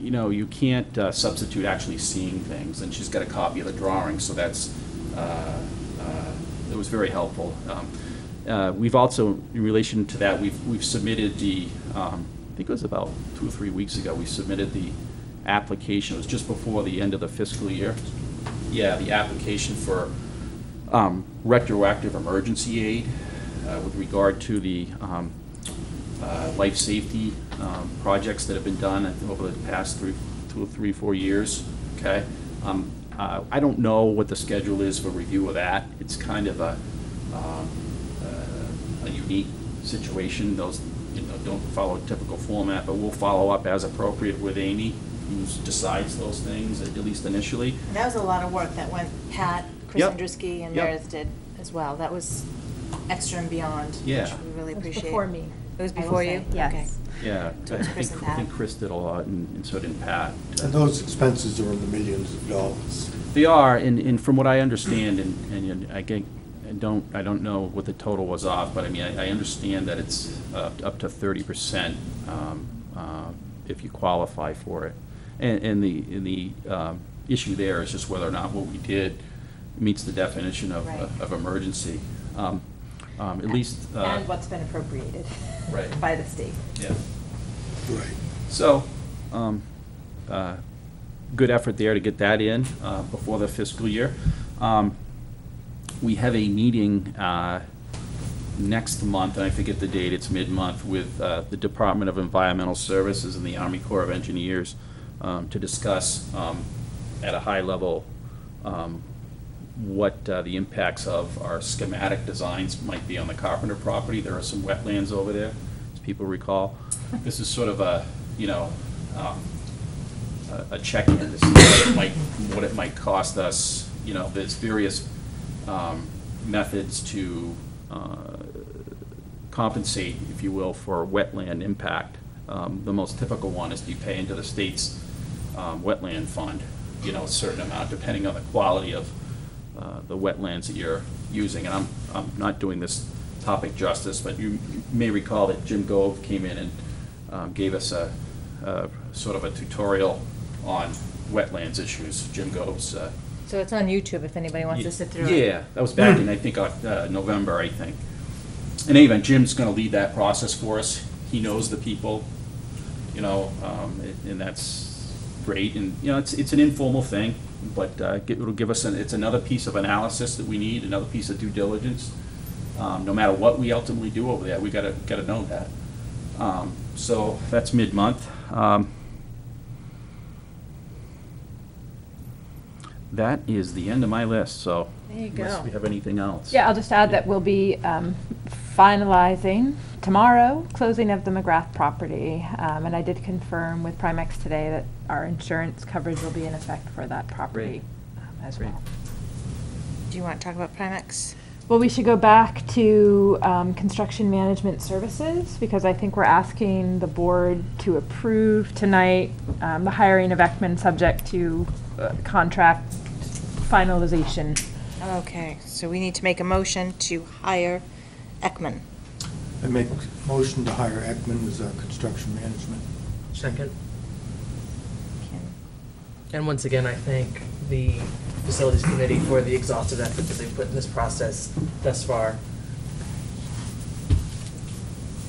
you know, you can't uh, substitute actually seeing things, and she's got a copy of the drawing, so that's, uh, uh, it was very helpful. Um, uh, We've also, in relation to that, we've, we've submitted the, um, I think it was about two or three weeks ago, we submitted the application, it was just before the end of the fiscal year. Yeah, the application for um, retroactive emergency aid uh, with regard to the um, uh, life safety um, projects that have been done over the past three, two three, four years, okay? Um, uh, I don't know what the schedule is for review of that. It's kind of a, um, uh, a unique situation. Those, you know, don't follow a typical format, but we'll follow up as appropriate with Amy, who decides those things, at least initially. That was a lot of work that went, Pat, Chris Yep. Andruski, and Yep. Meredith did as well. That was extra and beyond, which Yeah. we really It was appreciate. before me, It was I will before say, you? yes. Okay. Yeah, So I it's Chris think, and I think Pat. Chris did a lot, and and so did Pat. And those expenses are in the millions of dollars. They are, and, and from what I understand, and, and you know, I get, I don't, I don't know what the total was off, but I mean, I, I understand that it's uh, up to thirty percent, um, uh, if you qualify for it. And, and the, and the, um, issue there is just whether or not what we did meets the definition of, Right. of emergency. Um, um, At least. uh, And what's been appropriated Right. by the state. Yeah. Right. So, um, uh, good effort there to get that in uh, before the fiscal year. Um, We have a meeting uh, next month, and I forget the date, it's mid-month, with uh, the Department of Environmental Services and the Army Corps of Engineers um, to discuss um, at a high level um, what uh, the impacts of our schematic designs might be on the Carpenter property. There are some wetlands over there, as people recall. This is sort of a, you know, um, a- check-in to see what it might, what it might cost us. You know, there's various um, methods to uh, compensate, if you will, for wetland impact. Um, The most typical one is you pay into the state's um, wetland fund, you know, a certain amount, depending on the quality of uh, the wetlands that you're using. And I'm, I'm not doing this topic justice, but you you may recall that Jim Gove came in and um, gave us a, a sort of a tutorial on wetlands issues. Jim Gove's uh, So it's on YouTube if anybody wants to sit through it. yeah, that was back in, I think, uh, November, I think. In any event, Jim's gonna lead that process for us. He knows the people, you know, um, and- that's great. And, you know, it's, it's an informal thing, but uh, it'll give us, an- it's another piece of analysis that we need, another piece of due diligence. Um, No matter what we ultimately do over there, we gotta, gotta know that. Um, So that's mid-month. Um, That is the end of my list, so. There you Unless go. we have anything else. Yeah, I'll just add that we'll be um, finalizing tomorrow, closing of the McGrath property. Um, And I did confirm with Primex today that our insurance coverage will be in effect for that property um, as Great. well. Do you want to talk about Primex? Well, we should go back to um, construction management services, because I think we're asking the board to approve tonight um, the hiring of Eckman, subject to uh, contract finalization. Okay, so we need to make a motion to hire Eckman. I make motion to hire Eckman as our construction management. Second. Kim. And once again, I thank the facilities committee for the exhaustive effort that they've put in this process thus far.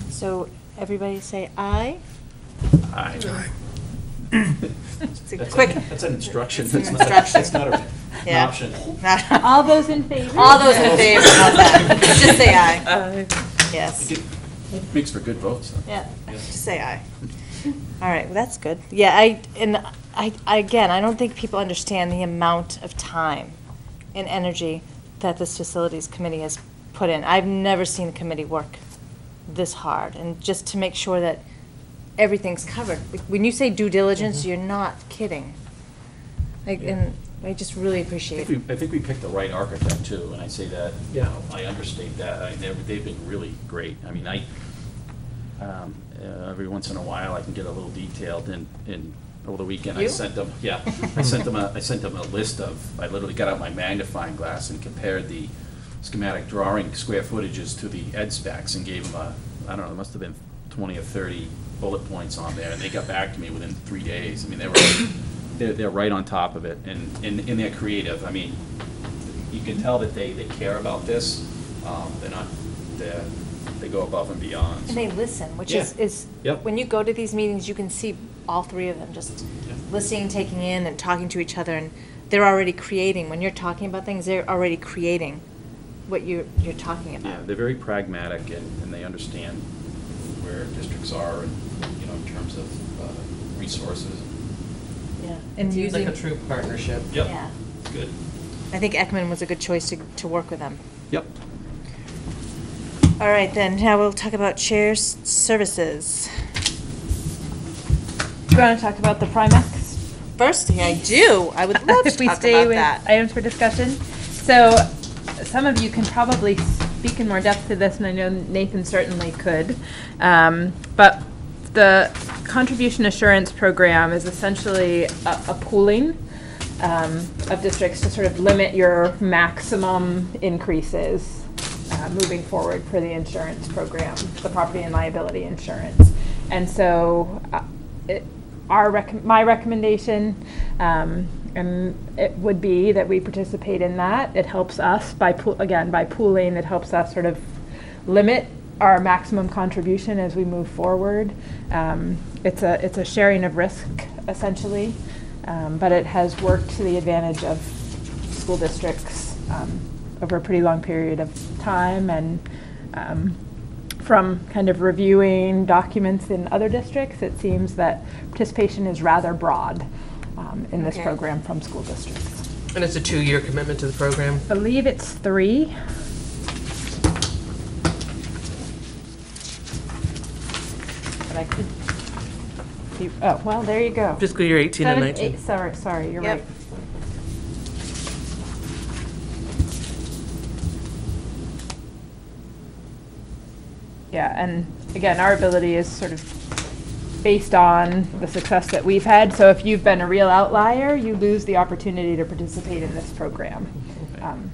So everybody say aye? Aye. It's a That's quick. That's an instruction. It's an It's not- instruction. It's not a- an Yeah. option. All those in favor? All those in favor of that, just say aye. Yes. It Makes for good votes. though. Yeah, just say aye. All right, well, that's good. Yeah, I, and I, I- again, I don't think people understand the amount of time and energy that this facilities committee has put in. I've never seen a committee work this hard, and just to make sure that everything's covered. When you say due diligence, mm-hmm. you're not kidding. Like, and I just really I appreciate think it. we, I think we picked the right architect too, and I say that, you Yeah. know, I understate that. I, they've, they've been really great. I mean, I, um, uh, every once in a while, I can get a little detailed and, and over the weekend, I You? sent them, yeah, I sent them a, I sent them a list of, I literally got out my magnifying glass and compared the schematic drawing square footages to the ed specs and gave them a, I don't know, it must have been twenty or thirty bullet points on there, and they got back to me within three days. I mean, they were, they're, they're right on top of it, and, and, and they're creative. I mean, you can tell that they, they care about this. Um, They're not, they're, they go above and beyond. And they listen, which is, Yeah. is, Yep. when you go to these meetings, you can see all three of them just Yeah. listening, taking in, and talking to each other, and they're already creating, when you're talking about things, they're already creating what you're, you're talking about. Yeah, about. they're very pragmatic and, and they understand where districts are and, you know, in terms of uh, resources. Yeah. It And seems like a true partnership. Yep. yeah. Good. I think Eckman was a good choice to, to work with them. Yep. All right, then, now we'll talk about shares services. Do you want to talk about the Primex? First, I do, I would love to If we talk stay about with that. items for discussion. So, some of you can probably speak in more depth to this, and I know Nathan certainly could. Um, But the contribution assurance program is essentially a a pooling um, of districts to sort of limit your maximum increases uh, moving forward for the insurance program, the property and liability insurance. And so, uh, it, our rec- my recommendation, um, and it would be that we participate in that. It helps us by again, by pooling, it helps us sort of limit our maximum contribution as we move forward. Um, it's a, it's a sharing of risk essentially, um, but it has worked to the advantage of school districts, um, over a pretty long period of time and, um, from kind of reviewing documents in other districts, it seems that participation is rather broad um, in this Okay. program from school districts. And it's a two-year commitment to the program. I believe it's three. But I could, keep- oh, well, there you go. Fiscal year 18 and Seven, 19. eight- Sorry, sorry, you're Yep. right. Yeah, and again, our ability is sort of based on the success that we've had. So if you've been a real outlier, you lose the opportunity to participate in this program. Um,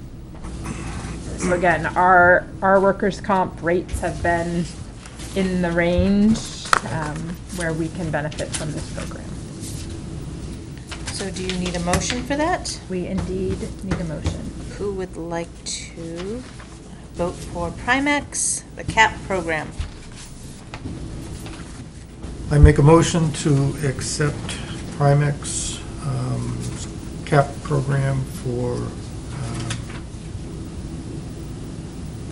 So again, our, our workers' comp rates have been in the range um, where we can benefit from this program. So do you need a motion for that? We indeed need a motion. Who would like to vote for Primex, the CAP program? I make a motion to accept Primex um, cap program for um,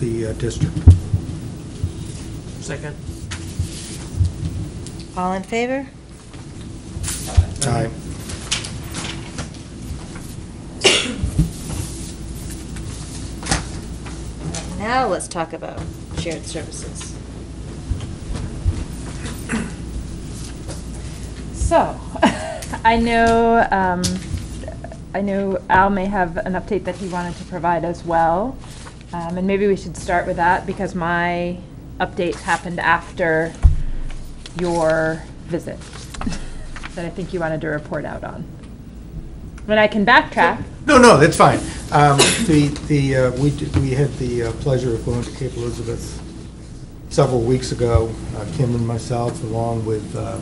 the uh, district. Second. All in favor? Aye. Now let's talk about shared services. So, I know, um, I know Al may have an update that he wanted to provide as well. Um, and maybe we should start with that because my updates happened after your visit that I think you wanted to report out on. And I can backtrack. No, no, that's fine. Um, The, the, uh, we did- we had the uh, pleasure of going to Cape Elizabeth several weeks ago, uh, Kim and myself, along with uh,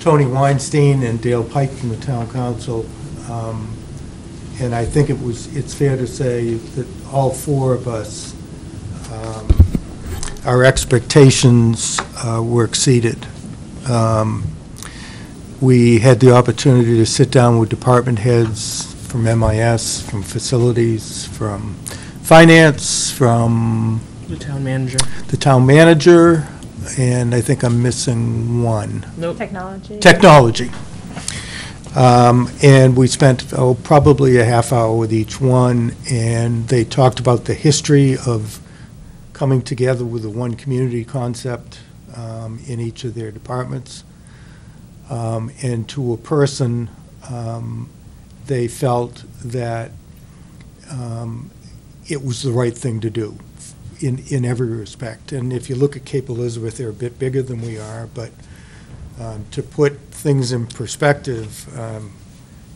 Tony Weinstein and Dale Pike from the town council. Um, And I think it was, it's fair to say that all four of us, um, our expectations uh, were exceeded. Um, We had the opportunity to sit down with department heads from MIS, from facilities, from finance, from The town manager. the town manager, and I think I'm missing one. Nope. Technology. Technology. Um, And we spent, oh, probably a half hour with each one, and they talked about the history of coming together with the one community concept um, in each of their departments. Um, And to a person, um, they felt that um, it was the right thing to do in, in every respect. And if you look at Cape Elizabeth, they're a bit bigger than we are, but um, to put things in perspective, um,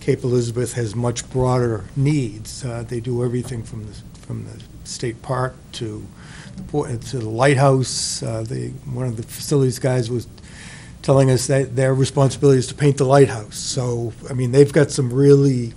Cape Elizabeth has much broader needs. Uh, They do everything from the, from the state park to to the lighthouse. Uh, They, one of the facilities guys was telling us that their responsibility is to paint the lighthouse. So, I mean, they've got some really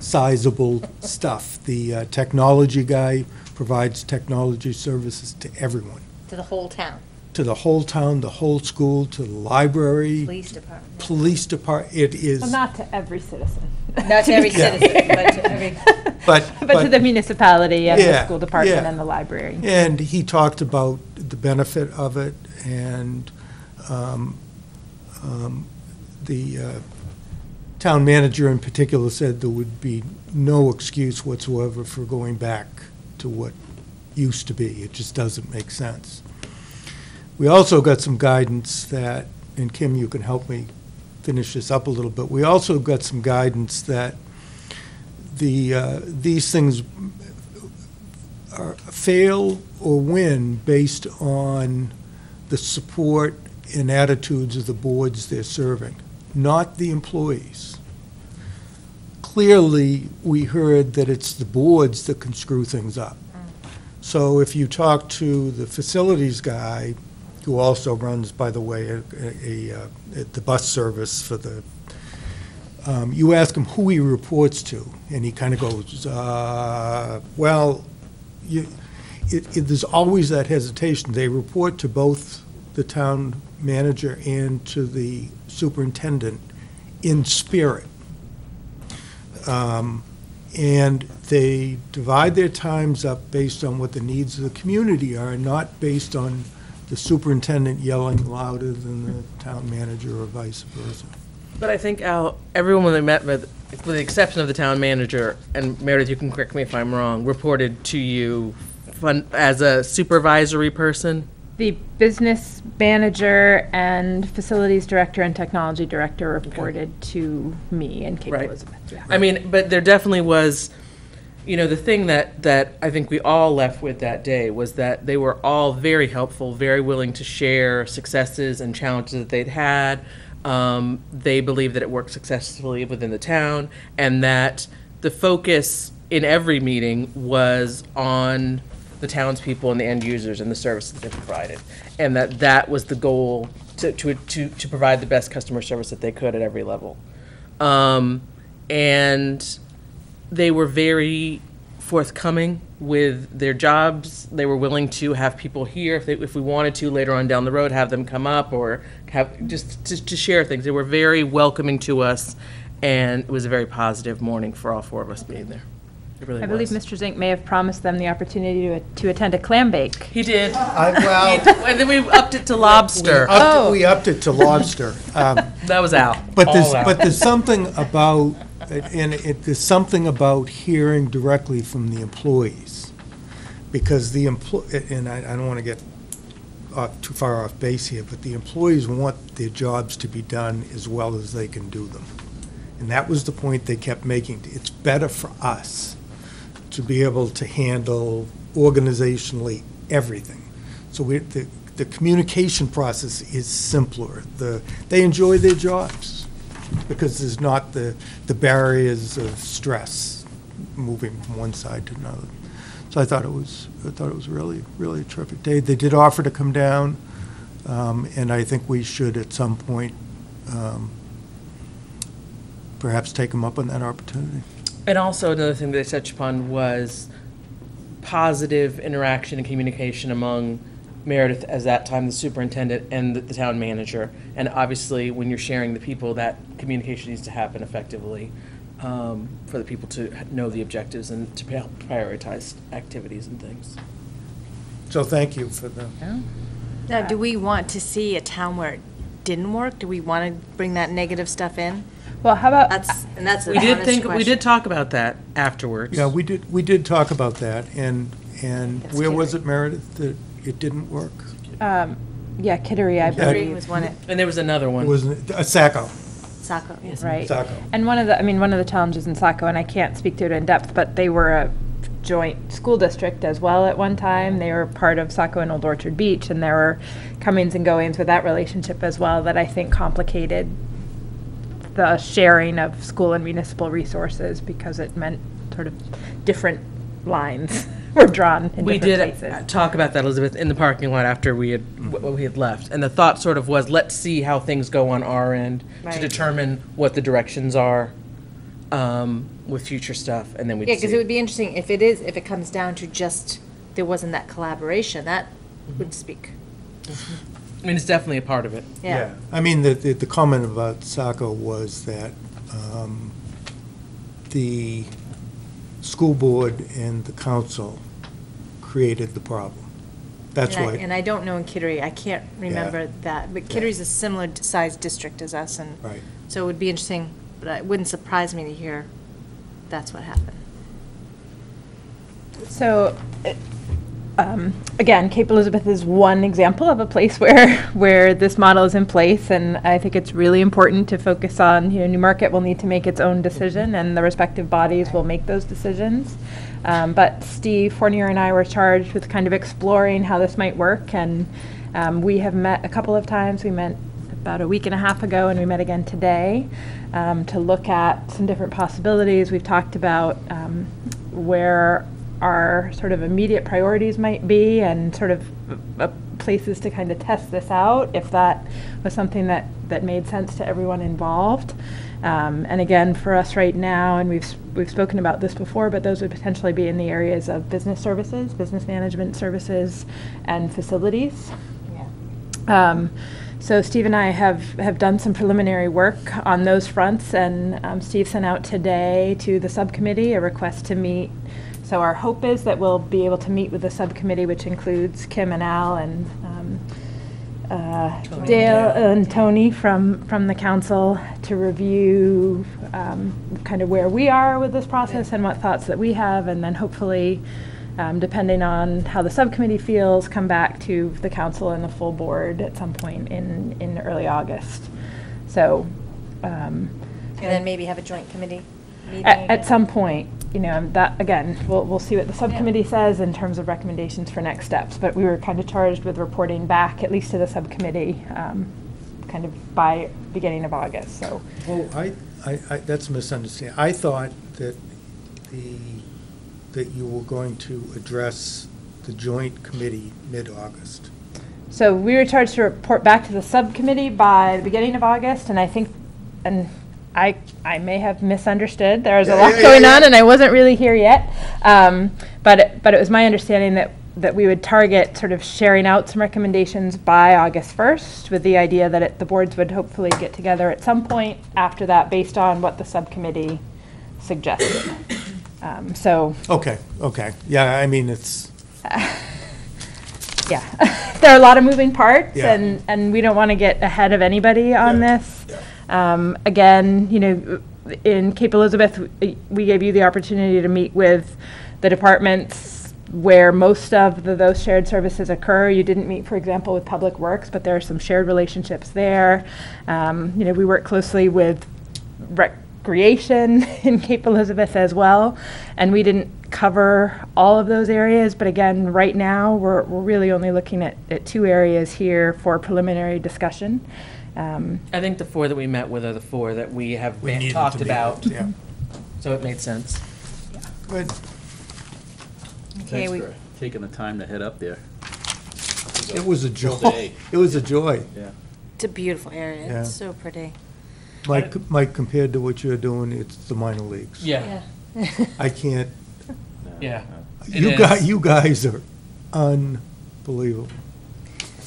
sizable stuff. The uh, technology guy provides technology services to everyone, To the whole town, to the whole town, the whole school, to the library, police department. police department. It is, Well, not to every citizen. Not to every Yeah. citizen, but to every, but. But to the municipality and the Yeah, school department yeah. and the library. And he talked about the benefit of it, and um, um, the uh, town manager in particular said there would be no excuse whatsoever for going back to what used to be. It just doesn't make sense. We also got some guidance that, and Kim, you can help me finish this up a little bit. We also got some guidance that the, uh, these things are- fail or win based on the support and attitudes of the boards they're serving, not the employees. Clearly, we heard that it's the boards that can screw things up. So if you talk to the facilities guy, who also runs, by the way, a, a, uh, the bus service for the, um, you ask him who he reports to, and he kind of goes, uh, well, you, it, it, there's always that hesitation. They report to both the town manager and to the superintendent in spirit. Um, and they divide their times up based on what the needs of the community are, not based on the superintendent yelling louder than the town manager or vice versa. But I think, Al, everyone they met with, with the exception of the town manager, and Meredith, you can correct me if I'm wrong, reported to you fun, as a supervisory person? The business manager and facilities director and technology director reported to me and Cape Right. Elizabeth. yeah. I mean, but there definitely was, you know, the thing that, that I think we all left with that day was that they were all very helpful, very willing to share successes and challenges that they'd had. Um, they believed that it worked successfully within the town, and that the focus in every meeting was on the townspeople and the end users and the services they provided, and that that was the goal to, to, to, to provide the best customer service that they could at every level. Um, and they were very forthcoming with their jobs. They were willing to have people here if they, if we wanted to later on down the road, have them come up or have just to, to share things. They were very welcoming to us, and it was a very positive morning for all four of us being there. It really I believe. Mr. Zink may have promised them the opportunity to, to attend a clam bake. He did, I, well, and then we upped it to lobster. we upped, Oh. we upped it to lobster. Um, That was Al. But All there's, Al. but there's something about, and it, there's something about hearing directly from the employees. Because the employ, and I, I don't want to get off, too far off base here, but the employees want their jobs to be done as well as they can do them. And that was the point they kept making. It's better for us to be able to handle organizationally everything. So we, the, the communication process is simpler. The, they enjoy their jobs because there's not the, the barriers of stress moving from one side to another. So I thought it was, I thought it was really, really a terrific day. They did offer to come down, um, and I think we should at some point, um, perhaps take them up on that opportunity. And also another thing that they touched upon was positive interaction and communication among Meredith, as that time the superintendent, and the, the town manager. And obviously, when you're sharing the people, that communication needs to happen effectively um, for the people to know the objectives and to help prioritize activities and things. So thank you for the, Now, do we want to see a town where it didn't work? Do we want to bring that negative stuff in? Well, how about, That's, and that's We did honest think, we did talk about that afterwards. yeah, we did, we did talk about that, and, and That's where was it, Meredith, that it didn't work? um, yeah, Kittery, I Yeah. Green believe. was one, at And there was another It one. was, uh, Sacco, Saco, yes. Right. Sacco. And one of the, I mean, one of the challenges in Saco, and I can't speak to it in depth, but they were a joint school district as well at one time. They were part of Saco and Old Orchard Beach, and there were comings and goings with that relationship as well that I think complicated the sharing of school and municipal resources because it meant sort of different lines were drawn in We different did places. uh, talk about that, Elizabeth, in the parking lot after we had, w- we had left. And the thought sort of was, let's see how things go on our end to Right. determine what the directions are. um, with future stuff, and then we'd Yeah, because it would be interesting if it is, if it comes down to just, there wasn't that collaboration, that would speak. I mean, it's definitely a part of it. Yeah. I mean, the, the the comment about Saco was that um, the school board and the council created the problem. That's And I- why. And I don't know in Kittery, I can't remember that, but Kittery's a similar sized district as us, and Right. so it would be interesting, but it wouldn't surprise me to hear that's what happened. So, it- um, again, Cape Elizabeth is one example of a place where, where this model is in place, and I think it's really important to focus on, you know, Newmarket will need to make its own decision, and the respective bodies will make those decisions. Um, But Steve Fournier and I were charged with kind of exploring how this might work, and um, we have met a couple of times. We met about a week and a half ago, and we met again today um, to look at some different possibilities. We've talked about um, where our sort of immediate priorities might be and sort of uh, places to kind of test this out if that was something that, that made sense to everyone involved. Um, and again, for us right now, and we've, we've spoken about this before, but those would potentially be in the areas of business services, business management services, and facilities. Um, so Steve and I have, have done some preliminary work on those fronts, and um, Steve sent out today to the subcommittee a request to meet. So our hope is that we'll be able to meet with the subcommittee, which includes Kim and Al and um, uh, Tony. Dale and Tony from, from the council to review um, kind of where we are with this process and what thoughts that we have, and then hopefully, um, depending on how the subcommittee feels, come back to the council and the full board at some point in, in early August. So, um, And then maybe have a joint committee meeting. at, at some point, you know, that, again, we'll, we'll see what the subcommittee says in terms of recommendations for next steps, but we were kind of charged with reporting back, at least to the subcommittee, um, kind of by beginning of August, so. Oh, I, I, I- that's a misunderstanding. I thought that the, that you were going to address the joint committee mid-August. So we were charged to report back to the subcommittee by the beginning of August, and I think, and I, I may have misunderstood. There was a lot yeah, yeah, going yeah. on, and I wasn't really here yet. Um, but, it- but it was my understanding that, that we would target sort of sharing out some recommendations by August 1st, with the idea that it, the boards would hopefully get together at some point after that, based on what the subcommittee suggested. Um, so, Okay, okay. Yeah, I mean, it's, yeah, there are a lot of moving parts, Yeah. and, and we don't want to get ahead of anybody on Yeah, this. Um, Again, you know, in Cape Elizabeth, we gave you the opportunity to meet with the departments where most of the- those shared services occur. You didn't meet, for example, with Public Works, but there are some shared relationships there. Um, You know, we work closely with recreation in Cape Elizabeth as well. And we didn't cover all of those areas, but again, right now, we're, we're really only looking at, at two areas here for preliminary discussion. Um, I think the four that we met with are the four that we have we been- needed to talked be- about, Yeah, so it made sense. good. Okay, Thanks we- for taking the time to head up there. It was a joy. Day. It was a joy. Yeah. It's a beautiful area, Yeah. it's so pretty. Mike, Mike, compared to what you're doing, it's the minor leagues. Yeah, I can't, yeah. It you is. guys, you guys are unbelievable.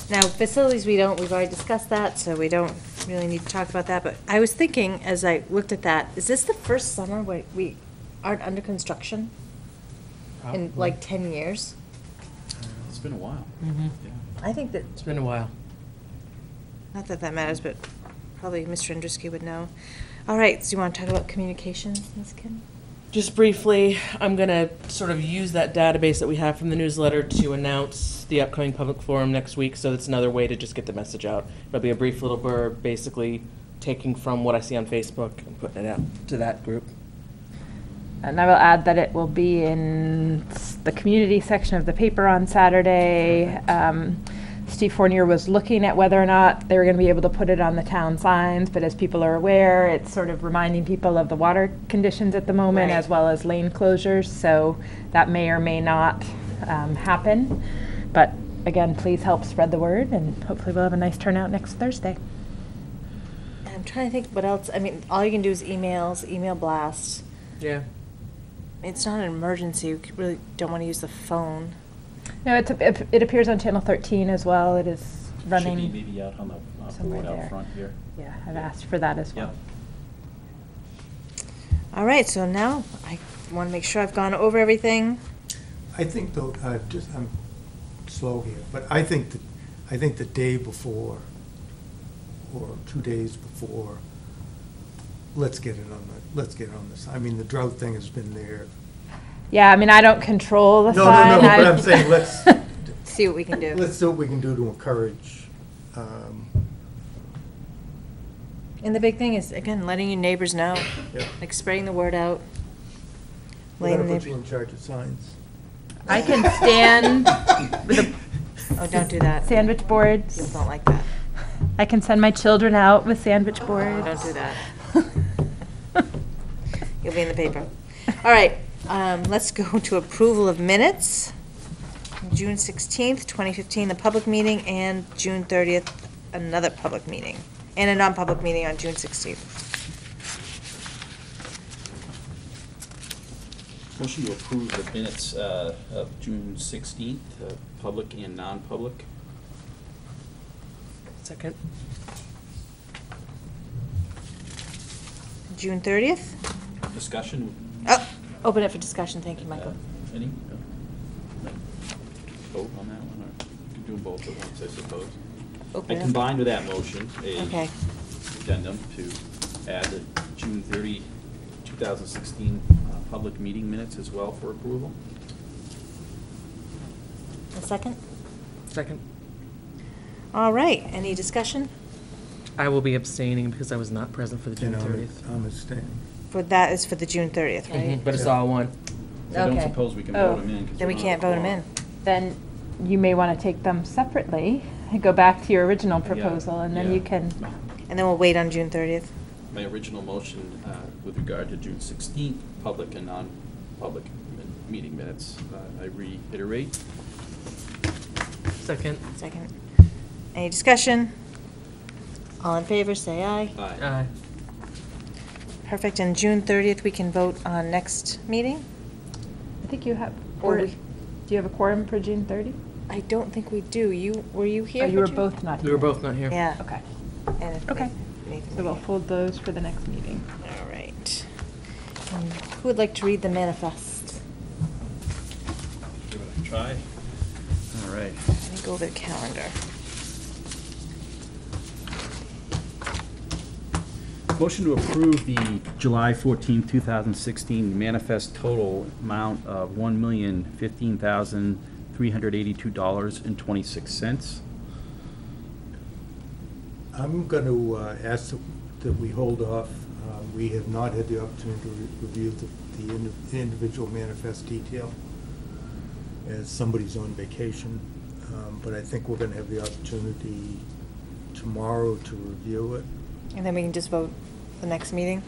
Now, facilities, we don't, we've already discussed that, so we don't really need to talk about that, but I was thinking, as I looked at that, is this the first summer where we aren't under construction in like ten years? It's been a while. Mhm. Yeah. I think that, It's been a while. not that that matters, but probably Mr. Andruski would know. All right, so you want to talk about communications, Ms. Kim? Just briefly, I'm gonna sort of use that database that we have from the newsletter to announce the upcoming public forum next week, so it's another way to just get the message out. It'll be a brief little blurb, basically taking from what I see on Facebook and putting it out to that group. And I will add that it will be in the community section of the paper on Saturday. Um, Steve Fournier was looking at whether or not they were going to be able to put it on the town signs, but as people are aware, it's sort of reminding people of the water conditions at the moment, Right. as well as lane closures, so that may or may not um, happen. But again, please help spread the word, and hopefully we'll have a nice turnout next Thursday. I'm trying to think what else, I mean, all you can do is emails, email blasts. Yeah. It's not an emergency, we really don't want to use the phone. No, it's, a- it it appears on Channel 13 as well. It is Should be running. maybe out on the uh, somewhere board out front here. Yeah, I've asked for that as well. Yep. All right, so now I want to make sure I've gone over everything. I think though, uh, just, I'm slow here, but I think that, I think the day before, or two days before, let's get it on the, let's get it on this. I mean, the drought thing has been there. Yeah, I mean, I don't control the No, no, sign. no, but I- I'm saying, let's, See what we can do. let's see what we can do to encourage, um, And the big thing is, again, letting your neighbors know, yeah. like spreading the word out. We're letting gonna put you in charge of signs. I can stand with the Oh, don't do that. sandwich People boards. don't like that. I can send my children out with sandwich boards. Don't do that. You'll be in the paper. All right, um, let's go to approval of minutes. June sixteenth, twenty fifteen, the public meeting, and June thirtieth, another public meeting, and a non-public meeting on June sixteenth. Motion to approve the minutes uh, of June 16th, uh, public and non-public. Second. June thirtieth? Discussion? Oh, open it for discussion, thank you, Michael. Uh, Any? No? Vote on that one, or you can do them both at once, I suppose. I Open it. combined with that motion a Okay. addendum to add the June 30, 2016 uh, public meeting minutes as well for approval. A second? Second. All right, any discussion? I will be abstaining because I was not present for the June And I'm- thirtieth. I'm abstaining. For, that is for the June thirtieth, right? But it's all one. I don't Okay. suppose we can Oh. vote them in. 'cause Then we we're not can't vote them in. Then you may want to take them separately and go back to your original Yeah, proposal, and then yeah. you can, And then we'll wait on June thirtieth. My original motion uh, with regard to June 16th, public and non-public min- meeting minutes, uh, I reiterate. Second. Second. Any discussion? All in favor, say aye. Aye. Aye. Perfect, and June thirtieth, we can vote on next meeting? I think you have, Or or, do we- you have a quorum for June 30? I don't think we do. You, were you here? Oh, you for were June? both not We here. were both not here. Yeah. Okay, And if okay. Nathan- So we'll hold those for the next meeting. All right. Um, Who would like to read the manifest? Give it a try. All right. Let me go over the calendar. Motion to approve the July 14, 2016 manifest total amount of $1,015,382.26. I'm going to ask that- we hold off. Uh, We have not had the opportunity to re- review the the indi- individual manifest detail as somebody's on vacation, Um, but I think we're going to have the opportunity tomorrow to review it. And then we can just vote the next meeting?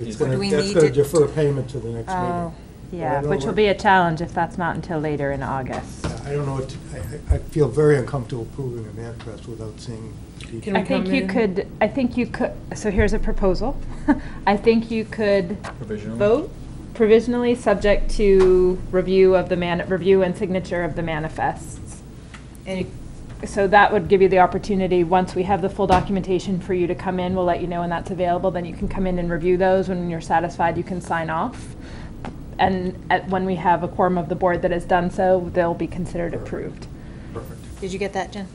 It's Or gonna- we That's need going to to- defer payment to the next meeting. Oh. I Yeah, don't which will what- be a challenge if that's not until later in August. I don't know, what to- I- I I feel very uncomfortable approving a manifest without seeing Can we I think come you in? could, I think you could, so here's a proposal. I think you could Provisionally? vote provisionally, subject to review of the man, review and signature of the manifests. And So that would give you the opportunity, once we have the full documentation for you to come in, we'll let you know when that's available, then you can come in and review those. When you're satisfied, you can sign off. And at, when we have a quorum of the board that has done so, they'll be considered approved. Perfect. Did you get that, Jen?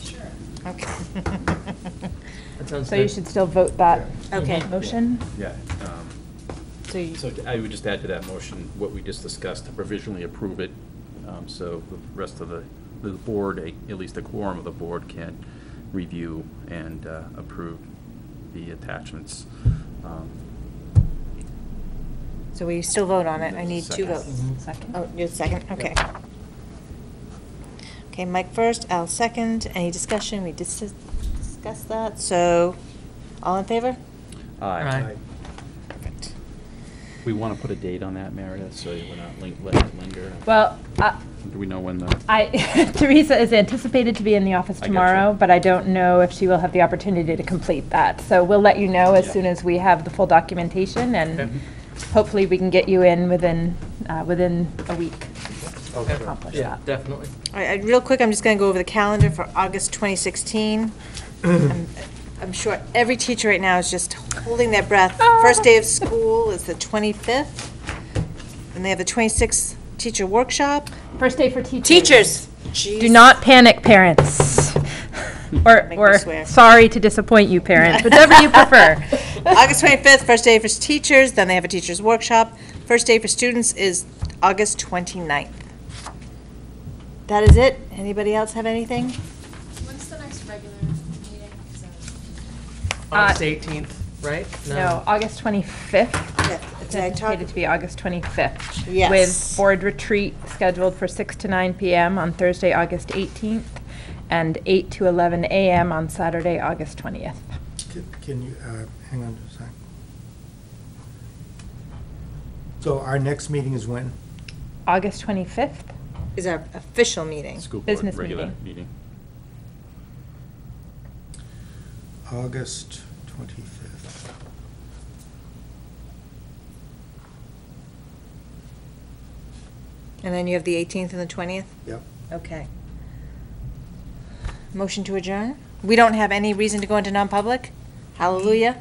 Sure. Okay. That sounds So you should still vote that Okay. motion. Yeah. um, So you- So I would just add to that motion what we just discussed, to provisionally approve it, um, so the rest of the, the board, a- at least a quorum of the board can review and uh, approve the attachments. Um, So we still vote on it? I need two Second. votes. Second. Oh, you're the second, okay. Okay, Mike first, Al second. Any discussion? We dis- discussed that, so, all in favor? Aye. Aye. Perfect. We want to put a date on that, Meredith, so we're not link- letting it linger. Well, I- Do we know when the, I, Teresa is anticipated to be in the office I gotcha. tomorrow, but I don't know if she will have the opportunity to complete that. So we'll let you know as Yeah. soon as we have the full documentation, Okay. and hopefully we can get you in within, uh, within a week Okay. accomplish Yeah, that. definitely. All right, I- real quick, I'm just going to go over the calendar for August 2016. I'm I'm sure every teacher right now is just holding their breath. First day of school is the 25th, and they have the 26th teacher workshop. First day for teachers. Teachers! Do not panic, parents. Or, Make me or, swear. sorry to disappoint you, parents, whichever you prefer. August 25th, first day for teachers, then they have a teacher's workshop. First day for students is August 29th. That is it? Anybody else have anything? August 18th, right? No, August 25th. It's Did I talk- anticipated to be August 25th. Yes. With board retreat scheduled for 6 to 9 PM on Thursday, August 18th, and 8 to 11 AM on Saturday, August 20th. Can- Can you, uh, hang on just a second. So our next meeting is when? August 25th? Is our official meeting. school board Business regular meeting. meeting? August 25th. And then you have the 18th and the 20th? Yep. Okay. Motion to adjourn? We don't have any reason to go into non-public? Hallelujah?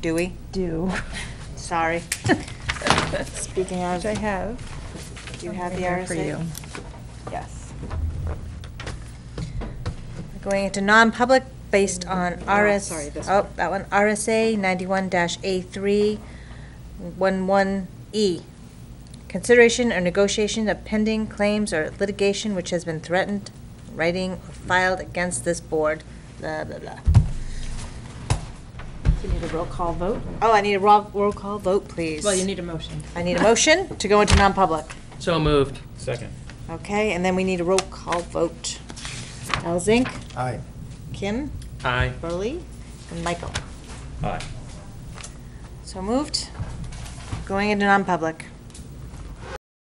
Do we? Do. Sorry. Speaking of, Which I have. do you have the Here for you. RSA? Yes. Going into non-public based on RS. sorry, this Oh, that one, RSA ninety-one dash A three, one one E. Consideration or negotiation of pending claims or litigation which has been threatened, writing, or filed against this board, blah, blah, blah. You need a roll call vote? Oh, I need a roll, roll call vote, please. Well, you need a motion. I need a motion to go into non-public. So moved. Second. Okay, and then we need a roll call vote. Al Zink, Aye. Kim, Aye. Burley, and Michael. Aye. So moved. Going into non-public.